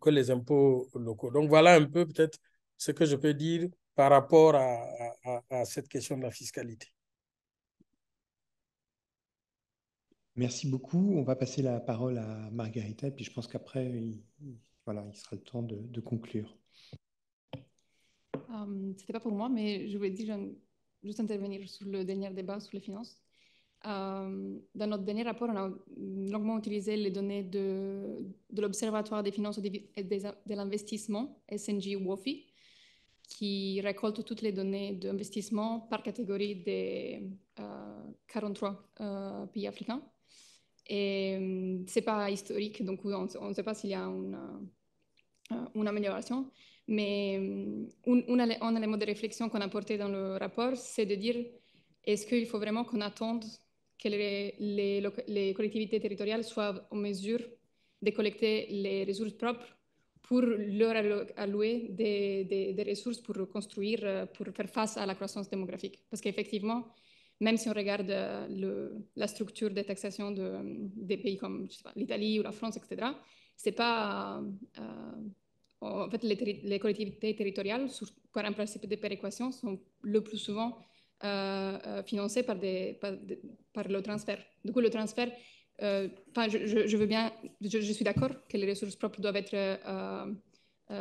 que les impôts locaux. Donc voilà un peu peut-être ce que je peux dire par rapport à, à, cette question de la fiscalité. Merci beaucoup. On va passer la parole à Margarita, puis je pense qu'après, voilà, il sera le temps de, de conclure. Um, C'était pas pour moi, mais je voulais dire, juste intervenir sur le dernier débat sur les finances. Euh, dans notre dernier rapport, on a longuement utilisé les données de, de l'Observatoire des finances et de l'investissement, SNG WOFI, qui récolte toutes les données d'investissement par catégorie des euh, 43 euh, pays africains. Et ce n'est pas historique, donc on ne sait pas s'il y a une, une amélioration. Mais un, un, élément de réflexion qu'on a porté dans le rapport, c'est de dire est-ce qu'il faut vraiment qu'on attende que les, collectivités territoriales soient en mesure de collecter les ressources propres pour leur allouer des, des, ressources pour construire, euh, pour faire face à la croissance démographique? Parce qu'effectivement, même si on regarde euh, la structure de taxation de, des pays comme l'Italie ou la France, etc., c'est pas... Euh, en fait, les, collectivités territoriales, par un principe de péréquation, sont le plus souvent euh, euh, financé par, le transfert. Du coup, le transfert, euh, je, suis d'accord que les ressources propres doivent être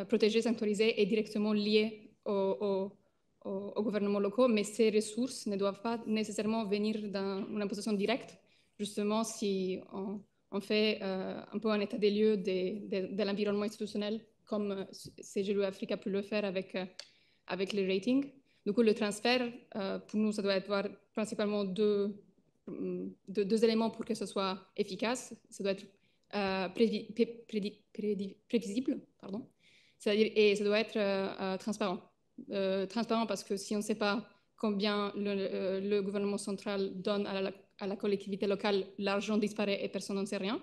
protégées, sanctuarisées et directement liées au, au, au, gouvernement locaux, mais ces ressources ne doivent pas nécessairement venir d'une imposition directe, justement si on, on fait un peu un état des lieux de, l'environnement institutionnel, comme CGLU Afrique a pu le faire avec, avec les ratings. Du coup, le transfert, euh, pour nous, ça doit être principalement deux, deux, éléments pour que ce soit efficace. Ça doit être euh, prévisible, pardon. Et ça doit être euh, transparent. transparent parce que si on ne sait pas combien le gouvernement central donne à la, à la collectivité locale, l'argent disparaît et personne n'en sait rien.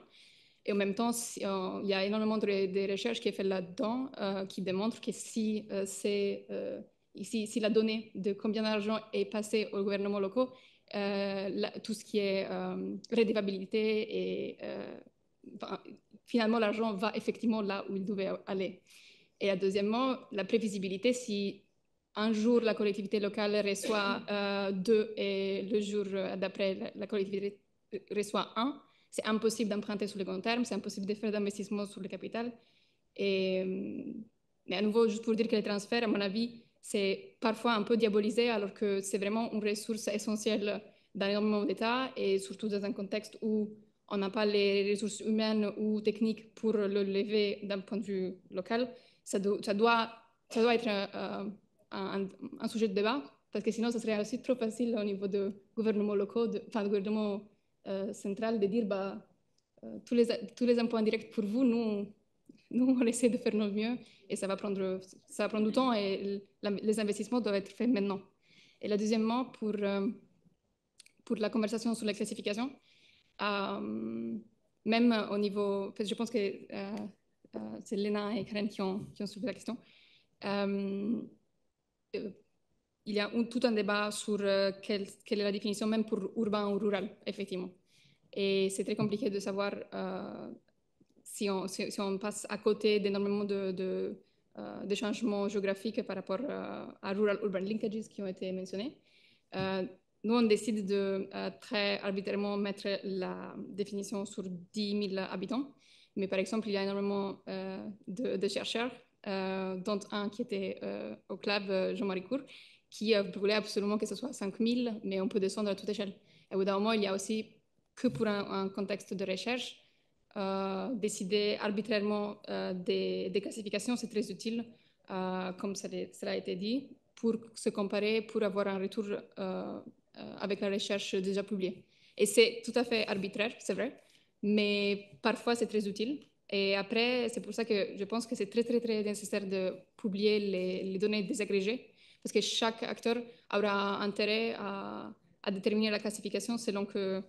Et en même temps, il y a énormément de, recherches qui sont faites là-dedans qui démontrent que si c'est Ici, si la donnée de combien d'argent est passé au gouvernement local, euh, tout ce qui est euh, et euh, finalement l'argent va effectivement là où il devait aller. Et deuxièmement, la prévisibilité, si un jour la collectivité locale reçoit euh, deux et le jour d'après la collectivité reçoit un, c'est impossible d'emprunter sur le long terme, c'est impossible de faire d'investissement sur le capital. Et, mais à nouveau, juste pour dire que les transferts, à mon avis, c'est parfois un peu diabolisé alors que c'est vraiment une ressource essentielle dans énormément d'États et surtout dans un contexte où on n'a pas les ressources humaines ou techniques pour le lever d'un point de vue local. Ça, ça, doit, ça doit être euh, un, sujet de débat parce que sinon, ce serait aussi trop facile au niveau de gouvernements locaux, de, enfin, de gouvernement euh, central, de dire bah, euh, tous, les, tous les impôts indirects pour vous, nous, nous, on essaie de faire notre mieux et ça va prendre, ça va prendre du temps et les investissements doivent être faits maintenant. Et là, deuxièmement, pour, euh, pour la conversation sur la classification, même au niveau, je pense que c'est Léna et Karen qui ont soulevé la question. Il y a tout un débat sur quelle, quelle, est la définition même pour urbain ou rural, effectivement. Et c'est très compliqué de savoir si on, si, on, passe à côté d'énormément de, euh, changements géographiques par rapport euh, à rural-urban linkages qui ont été mentionnés. Euh, nous, on décide de très arbitrairement mettre la définition sur 10 000 habitants. Mais par exemple, il y a énormément de, chercheurs, dont un qui était au club Jean-Marie Cour, qui voulait absolument que ce soit 5 000, mais on peut descendre à toute échelle. Et au bout d'un moment, il y a aussi que pour un, contexte de recherche, euh, décider arbitrairement euh, des, classifications, c'est très utile, euh, comme cela a été dit, pour se comparer, pour avoir un retour avec la recherche déjà publiée. Et c'est tout à fait arbitraire, c'est vrai, mais parfois c'est très utile. Et après, c'est pour ça que je pense que c'est très, très, très nécessaire de publier les, données désagrégées, parce que chaque acteur aura intérêt à, déterminer la classification selon que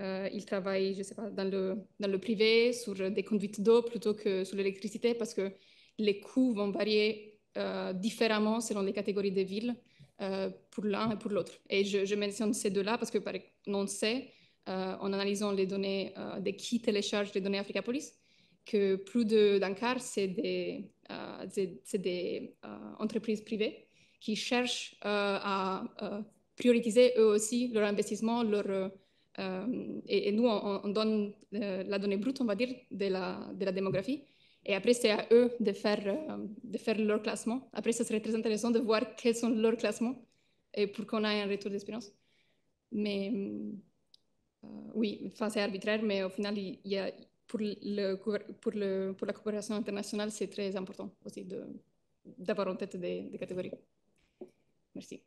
euh, il travaille, je sais pas, dans le, dans le privé, sur des conduites d'eau plutôt que sur l'électricité, parce que les coûts vont varier euh, différemment selon les catégories de villes euh, pour l'un et pour l'autre. Et je, mentionne ces deux-là parce que, par, on sait, en analysant les données de qui télécharge les données Africapolis, que plus d'un quart, c'est des, des entreprises privées qui cherchent à prioriser eux aussi leur investissement, leur euh, et, nous, on, donne euh, la donnée brute, on va dire, de la, de la démographie. Et après, c'est à eux de faire, euh, de faire leur classement. Après, ce serait très intéressant de voir quels sont leurs classements et pour qu'on ait un retour d'expérience. Mais oui, c'est arbitraire, mais au final, il y a, pour, pour, le, la coopération internationale, c'est très important aussi d'avoir en tête des catégories. Merci.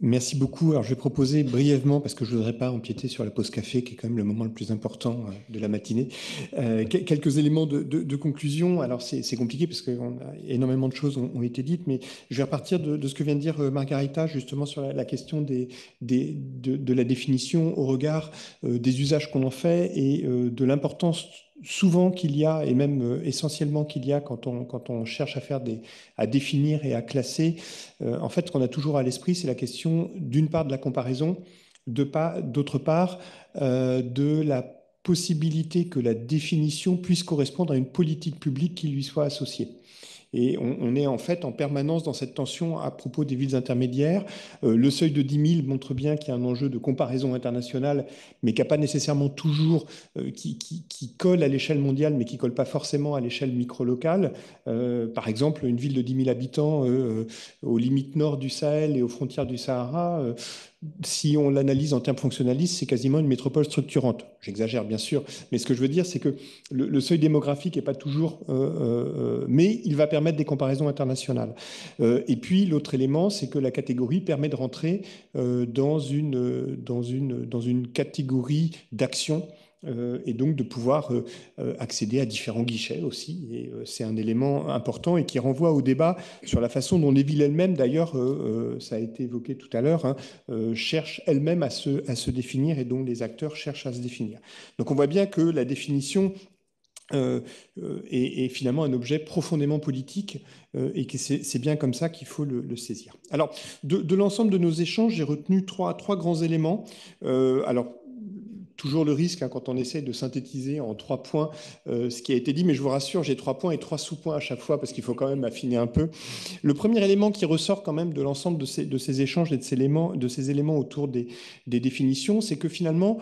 Merci beaucoup. Alors, je vais proposer brièvement, parce que je ne voudrais pas empiéter sur la pause café, qui est quand même le moment le plus important euh, de la matinée, euh, quelques éléments de, conclusion. Alors, c'est compliqué parce qu'énormément de choses ont, été dites, mais je vais repartir de, ce que vient de dire euh, Margarita, justement sur la, question de, la définition au regard des usages qu'on en fait et de l'importance souvent qu'il y a, et même euh, essentiellement qu'il y a quand on, cherche à, faire des, à définir et à classer, euh, en fait, ce qu'on a toujours à l'esprit, c'est la question d'une part de la comparaison, d'autre part euh, de la possibilité que la définition puisse correspondre à une politique publique qui lui soit associée. Et on, est en fait en permanence dans cette tension à propos des villes intermédiaires. Euh, le seuil de 10 000 montre bien qu'il y a un enjeu de comparaison internationale, mais qui n'a pas nécessairement toujours, euh, qui, colle à l'échelle mondiale, mais qui colle pas forcément à l'échelle micro-locale. Euh, par exemple, une ville de 10 000 habitants aux limites nord du Sahel et aux frontières du Sahara, si on l'analyse en termes fonctionnalistes, c'est quasiment une métropole structurante. J'exagère bien sûr, mais ce que je veux dire, c'est que le, seuil démographique n'est pas toujours, euh, euh, mais il va permettre des comparaisons internationales. Euh, et puis l'autre élément, c'est que la catégorie permet de rentrer dans une dans dans une catégorie d'action euh, et donc de pouvoir euh, euh, accéder à différents guichets aussi. Et c'est un élément important et qui renvoie au débat sur la façon dont les villes elles-mêmes, d'ailleurs, ça a été évoqué tout à l'heure, hein, cherchent elles-mêmes à se, définir et dont les acteurs cherchent à se définir. Donc on voit bien que la définition est, finalement un objet profondément politique et que c'est bien comme ça qu'il faut le, saisir. Alors, de, de l'ensemble de nos échanges, j'ai retenu trois, trois grands éléments. alors, toujours le risque hein, quand on essaie de synthétiser en trois points euh, ce qui a été dit, mais je vous rassure, j'ai trois points et trois sous-points à chaque fois parce qu'il faut quand même affiner un peu. Le premier élément qui ressort quand même de l'ensemble de ces, échanges et de ces éléments, autour des définitions, c'est que finalement,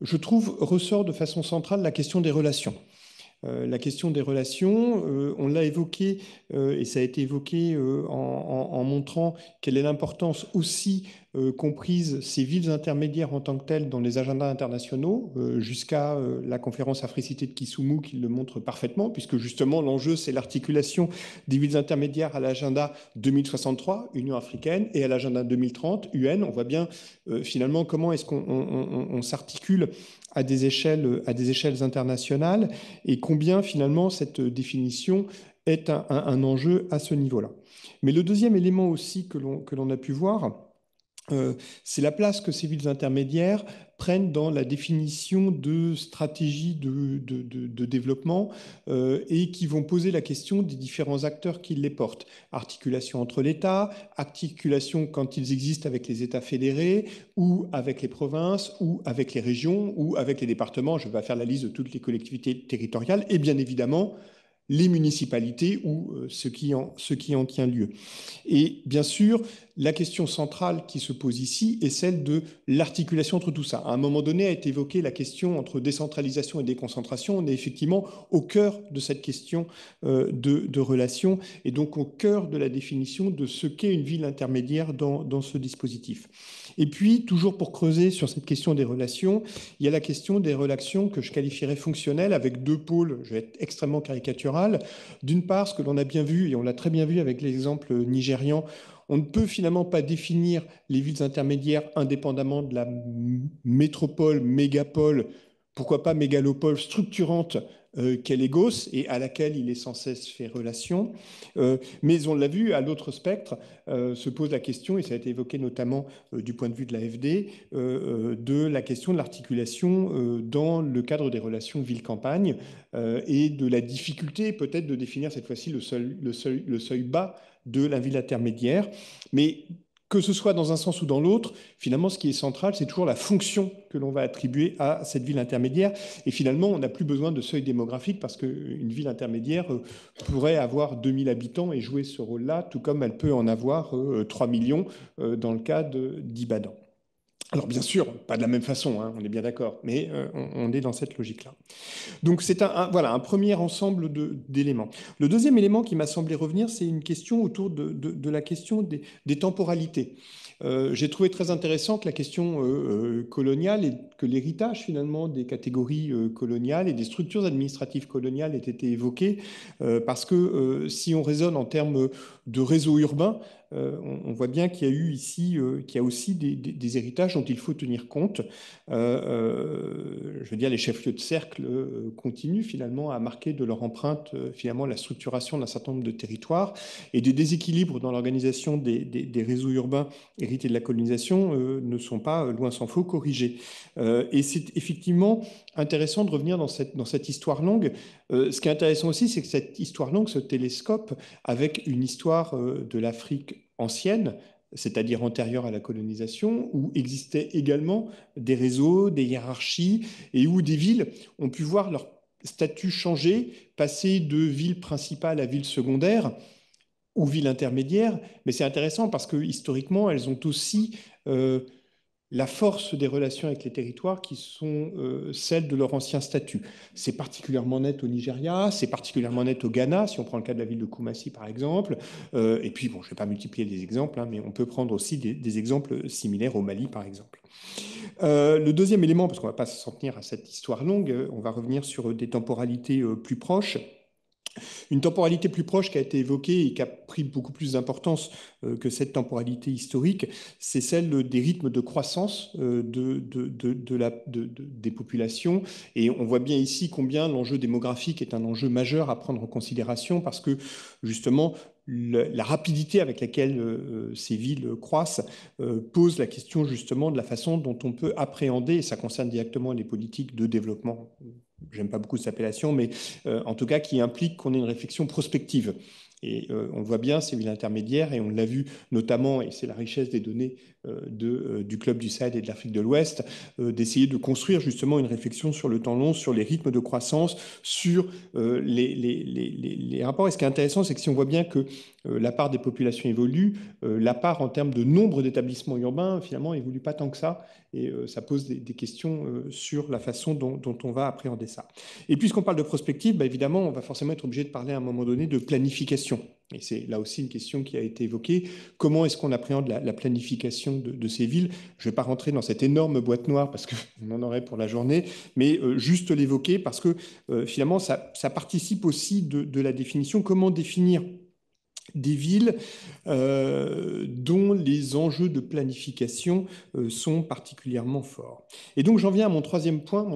je trouve, ressort de façon centrale la question des relations. Euh, la question des relations, euh, on l'a évoqué et ça a été évoqué en, en, montrant quelle est l'importance aussi euh, comprises ces villes intermédiaires en tant que telles dans les agendas internationaux, euh, jusqu'à euh, la conférence Africité de Kisumu qui le montre parfaitement, puisque justement l'enjeu c'est l'articulation des villes intermédiaires à l'agenda 2063, Union africaine, et à l'agenda 2030, UN. On voit bien finalement comment est-ce qu'on s'articule à des échelles, à des échelles internationales et combien finalement cette définition est un, un enjeu à ce niveau-là. Mais le deuxième élément aussi que l'on a pu voir, euh, c'est la place que ces villes intermédiaires prennent dans la définition de stratégies de, développement euh, et qui vont poser la question des différents acteurs qui les portent. Articulation entre l'État, articulation quand ils existent avec les États fédérés ou avec les provinces ou avec les régions ou avec les départements. Je vais pas faire la liste de toutes les collectivités territoriales et bien évidemment les municipalités ou ce qui, en, ce qui en tient lieu. Et bien sûr, la question centrale qui se pose ici est celle de l'articulation entre tout ça. À un moment donné a été évoquée la question entre décentralisation et déconcentration. On est effectivement au cœur de cette question de, de relation et donc au cœur de la définition de ce qu'est une ville intermédiaire dans, dans ce dispositif. Et puis, toujours pour creuser sur cette question des relations, il y a la question des relations que je qualifierais fonctionnelles avec deux pôles, je vais être extrêmement caricatural. D'une part, ce que l'on a bien vu, et on l'a très bien vu avec l'exemple nigérian, on ne peut finalement pas définir les villes intermédiaires indépendamment de la métropole, mégapole, pourquoi pas mégalopole structurante qu'est l'égos et à laquelle il est sans cesse fait relation. Euh, mais on l'a vu, à l'autre spectre euh, se pose la question, et ça a été évoqué notamment du point de vue de l'AFD, de la question de l'articulation dans le cadre des relations ville-campagne et de la difficulté peut-être de définir cette fois-ci le le seuil bas de la ville intermédiaire. Mais que ce soit dans un sens ou dans l'autre, finalement, ce qui est central, c'est toujours la fonction que l'on va attribuer à cette ville intermédiaire. Et finalement, on n'a plus besoin de seuil démographique parce qu'une ville intermédiaire euh, pourrait avoir 2000 habitants et jouer ce rôle-là, tout comme elle peut en avoir 3 euh, millions euh, dans le cas d'Ibadan. Alors bien sûr, pas de la même façon, hein, on est bien d'accord, mais euh, on, est dans cette logique-là. Donc c'est un, voilà, un premier ensemble d'éléments. Le deuxième élément qui m'a semblé revenir, c'est une question autour de, la question des, temporalités. Euh, j'ai trouvé très intéressant que la question euh, coloniale et que l'héritage finalement des catégories coloniales et des structures administratives coloniales ait été évoqué, parce que si on raisonne en termes de réseau urbain, euh, on, voit bien qu'il y a eu ici, euh, qu'il y a aussi des, héritages dont il faut tenir compte. Euh, je veux dire, les chefs-lieux de cercle continuent finalement à marquer de leur empreinte finalement la structuration d'un certain nombre de territoires et des déséquilibres dans l'organisation des, réseaux urbains hérités de la colonisation ne sont pas, loin s'en faut, corrigés. et c'est effectivement intéressant de revenir dans cette, dans cette histoire longue. Ce qui est intéressant aussi, c'est que cette histoire longue se télescope avec une histoire de l'Afrique ancienne, c'est-à-dire antérieure à la colonisation, où existaient également des réseaux, des hiérarchies, et où des villes ont pu voir leur statut changer, passer de ville principale à ville secondaire ou ville intermédiaire. Mais c'est intéressant parce que historiquement, elles ont aussi euh, la force des relations avec les territoires qui sont euh, celles de leur ancien statut. C'est particulièrement net au Nigeria, c'est particulièrement net au Ghana, si on prend le cas de la ville de Kumasi par exemple. Euh, et puis, bon, je ne vais pas multiplier les exemples, hein, mais on peut prendre aussi des, exemples similaires au Mali par exemple. Euh, le deuxième élément, parce qu'on ne va pas s'en tenir à cette histoire longue, on va revenir sur des temporalités plus proches. Une temporalité plus proche qui a été évoquée et qui a pris beaucoup plus d'importance euh, que cette temporalité historique, c'est celle des rythmes de croissance euh, des populations. Et on voit bien ici combien l'enjeu démographique est un enjeu majeur à prendre en considération parce que justement, la rapidité avec laquelle euh, ces villes croissent pose la question justement de la façon dont on peut appréhender, et ça concerne directement les politiques de développement j'aime pas beaucoup cette appellation, mais euh, en tout cas qui implique qu'on ait une réflexion prospective. Et euh, on voit bien ces villes intermédiaires, et on l'a vu notamment, et c'est la richesse des données euh, de, du Club du Sahel et de l'Afrique de l'Ouest, d'essayer de construire justement une réflexion sur le temps long, sur les rythmes de croissance, sur les, les, les, les, rapports. Et ce qui est intéressant, c'est que si on voit bien que la part des populations évolue, la part en termes de nombre d'établissements urbains, finalement, évolue pas tant que ça. Et euh, ça pose des, questions euh, sur la façon dont, on va appréhender ça. Et puisqu'on parle de prospective, bah, évidemment, on va forcément être obligé de parler à un moment donné de planification. Et c'est là aussi une question qui a été évoquée. Comment est-ce qu'on appréhende la, planification de, ces villes? Je ne vais pas rentrer dans cette énorme boîte noire parce qu'on en aurait pour la journée, mais euh, juste l'évoquer parce que finalement, ça, participe aussi de, la définition. Comment définir des villes euh, dont les enjeux de planification euh, sont particulièrement forts. Et donc j'en viens à mon troisième point,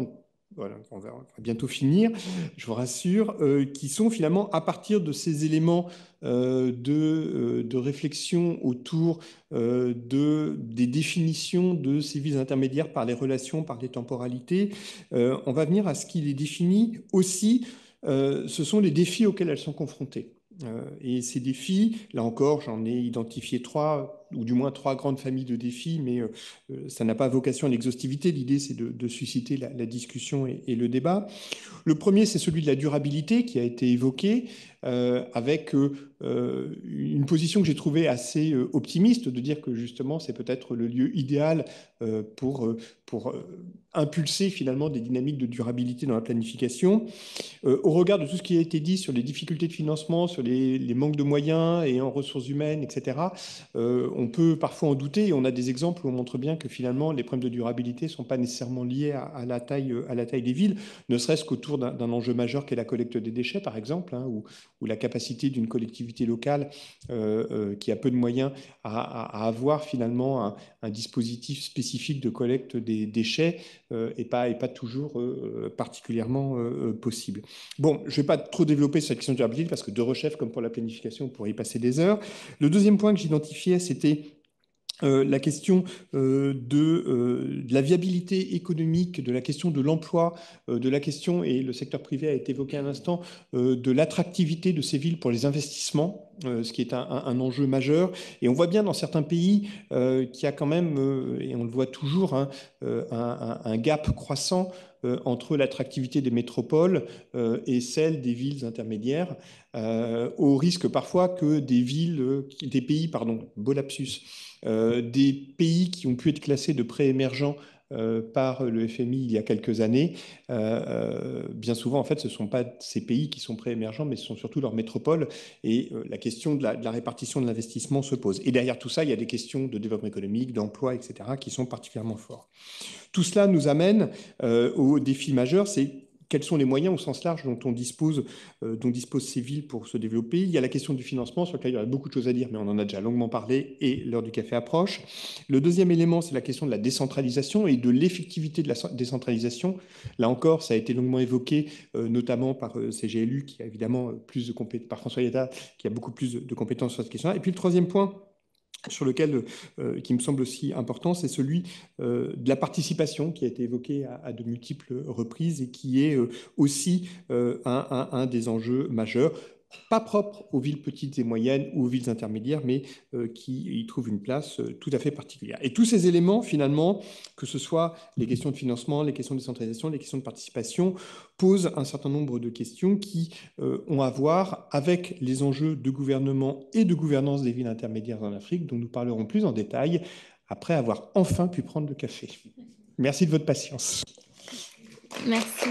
on va, bientôt finir, je vous rassure, euh, qui sont finalement à partir de ces éléments de, réflexion autour de, des définitions de ces villes intermédiaires par les relations, par les temporalités, on va venir à ce qui les définit aussi, ce sont les défis auxquels elles sont confrontées. Euh, et ces défis, là encore, j'en ai identifié trois ou du moins trois grandes familles de défis, mais ça n'a pas vocation à l'exhaustivité. L'idée, c'est de, susciter la, discussion et, le débat. Le premier, c'est celui de la durabilité qui a été évoqué. avec une position que j'ai trouvée assez optimiste, de dire que justement c'est peut-être le lieu idéal pour, pour impulser finalement des dynamiques de durabilité dans la planification. Euh, au regard de tout ce qui a été dit sur les difficultés de financement, sur les, manques de moyens et en ressources humaines, etc., euh, on peut parfois en douter et on a des exemples où on montre bien que finalement les problèmes de durabilité ne sont pas nécessairement liés à, la taille, à la taille des villes, ne serait-ce qu'autour d'un enjeu majeur qu'est la collecte des déchets, par exemple, hein, ou, la capacité d'une collectivité locale euh, qui a peu de moyens à, avoir finalement un, dispositif spécifique de collecte des déchets euh, et, pas, et pas toujours euh, particulièrement euh, possible. Bon, je ne vais pas trop développer cette question de durabilité parce que de recherche, comme pour la planification, on pourrait y passer des heures. Le deuxième point que j'identifiais, c'était la question de, la viabilité économique, de la question de l'emploi, de la question, et le secteur privé a été évoqué un instant, de l'attractivité de ces villes pour les investissements. Euh, ce qui est un, enjeu majeur. Et on voit bien dans certains pays euh, qu'il y a quand même, euh, et on le voit toujours, hein, un, gap croissant entre l'attractivité des métropoles et celle des villes intermédiaires, au risque parfois que des villes, des pays, pardon, beau lapsus, des pays qui ont pu être classés de pré-émergents euh, par le FMI il y a quelques années. Euh, euh, bien souvent, en fait, ce ne sont pas ces pays qui sont pré-émergents, mais ce sont surtout leurs métropoles. Et la question de la, répartition de l'investissement se pose. Et derrière tout ça, il y a des questions de développement économique, d'emploi, etc., qui sont particulièrement forts. Tout cela nous amène au défi majeur, c'est quels sont les moyens au sens large dont on dispose, euh, dont disposent ces villes pour se développer. Il y a la question du financement, sur laquelle il y aurait beaucoup de choses à dire, mais on en a déjà longuement parlé et l'heure du café approche. Le deuxième élément, c'est la question de la décentralisation et de l'effectivité de la décentralisation. Là encore, ça a été longuement évoqué, euh, notamment par euh, qui a évidemment plus de compétences, par François Yetta, qui a beaucoup plus de compétences sur cette question-là. Et puis le troisième point, sur lequel, euh, qui me semble aussi important, c'est celui euh, de la participation qui a été évoqué à, de multiples reprises et qui est euh, aussi un, des enjeux majeurs pas propre aux villes petites et moyennes ou aux villes intermédiaires, mais euh, qui y trouvent une place euh, tout à fait particulière. Et tous ces éléments, finalement, que ce soit les questions de financement, les questions de décentralisation, les questions de participation, posent un certain nombre de questions qui euh, ont à voir avec les enjeux de gouvernement et de gouvernance des villes intermédiaires en Afrique, dont nous parlerons plus en détail après avoir enfin pu prendre le café. Merci de votre patience. Merci.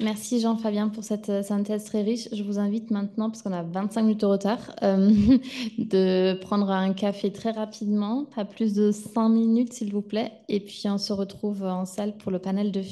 Merci Jean-Fabien pour cette euh, synthèse très riche. Je vous invite maintenant, parce qu'on a 25 minutes de retard, euh, de prendre un café très rapidement, pas plus de 5 minutes s'il vous plaît, et puis on se retrouve en salle pour le panel de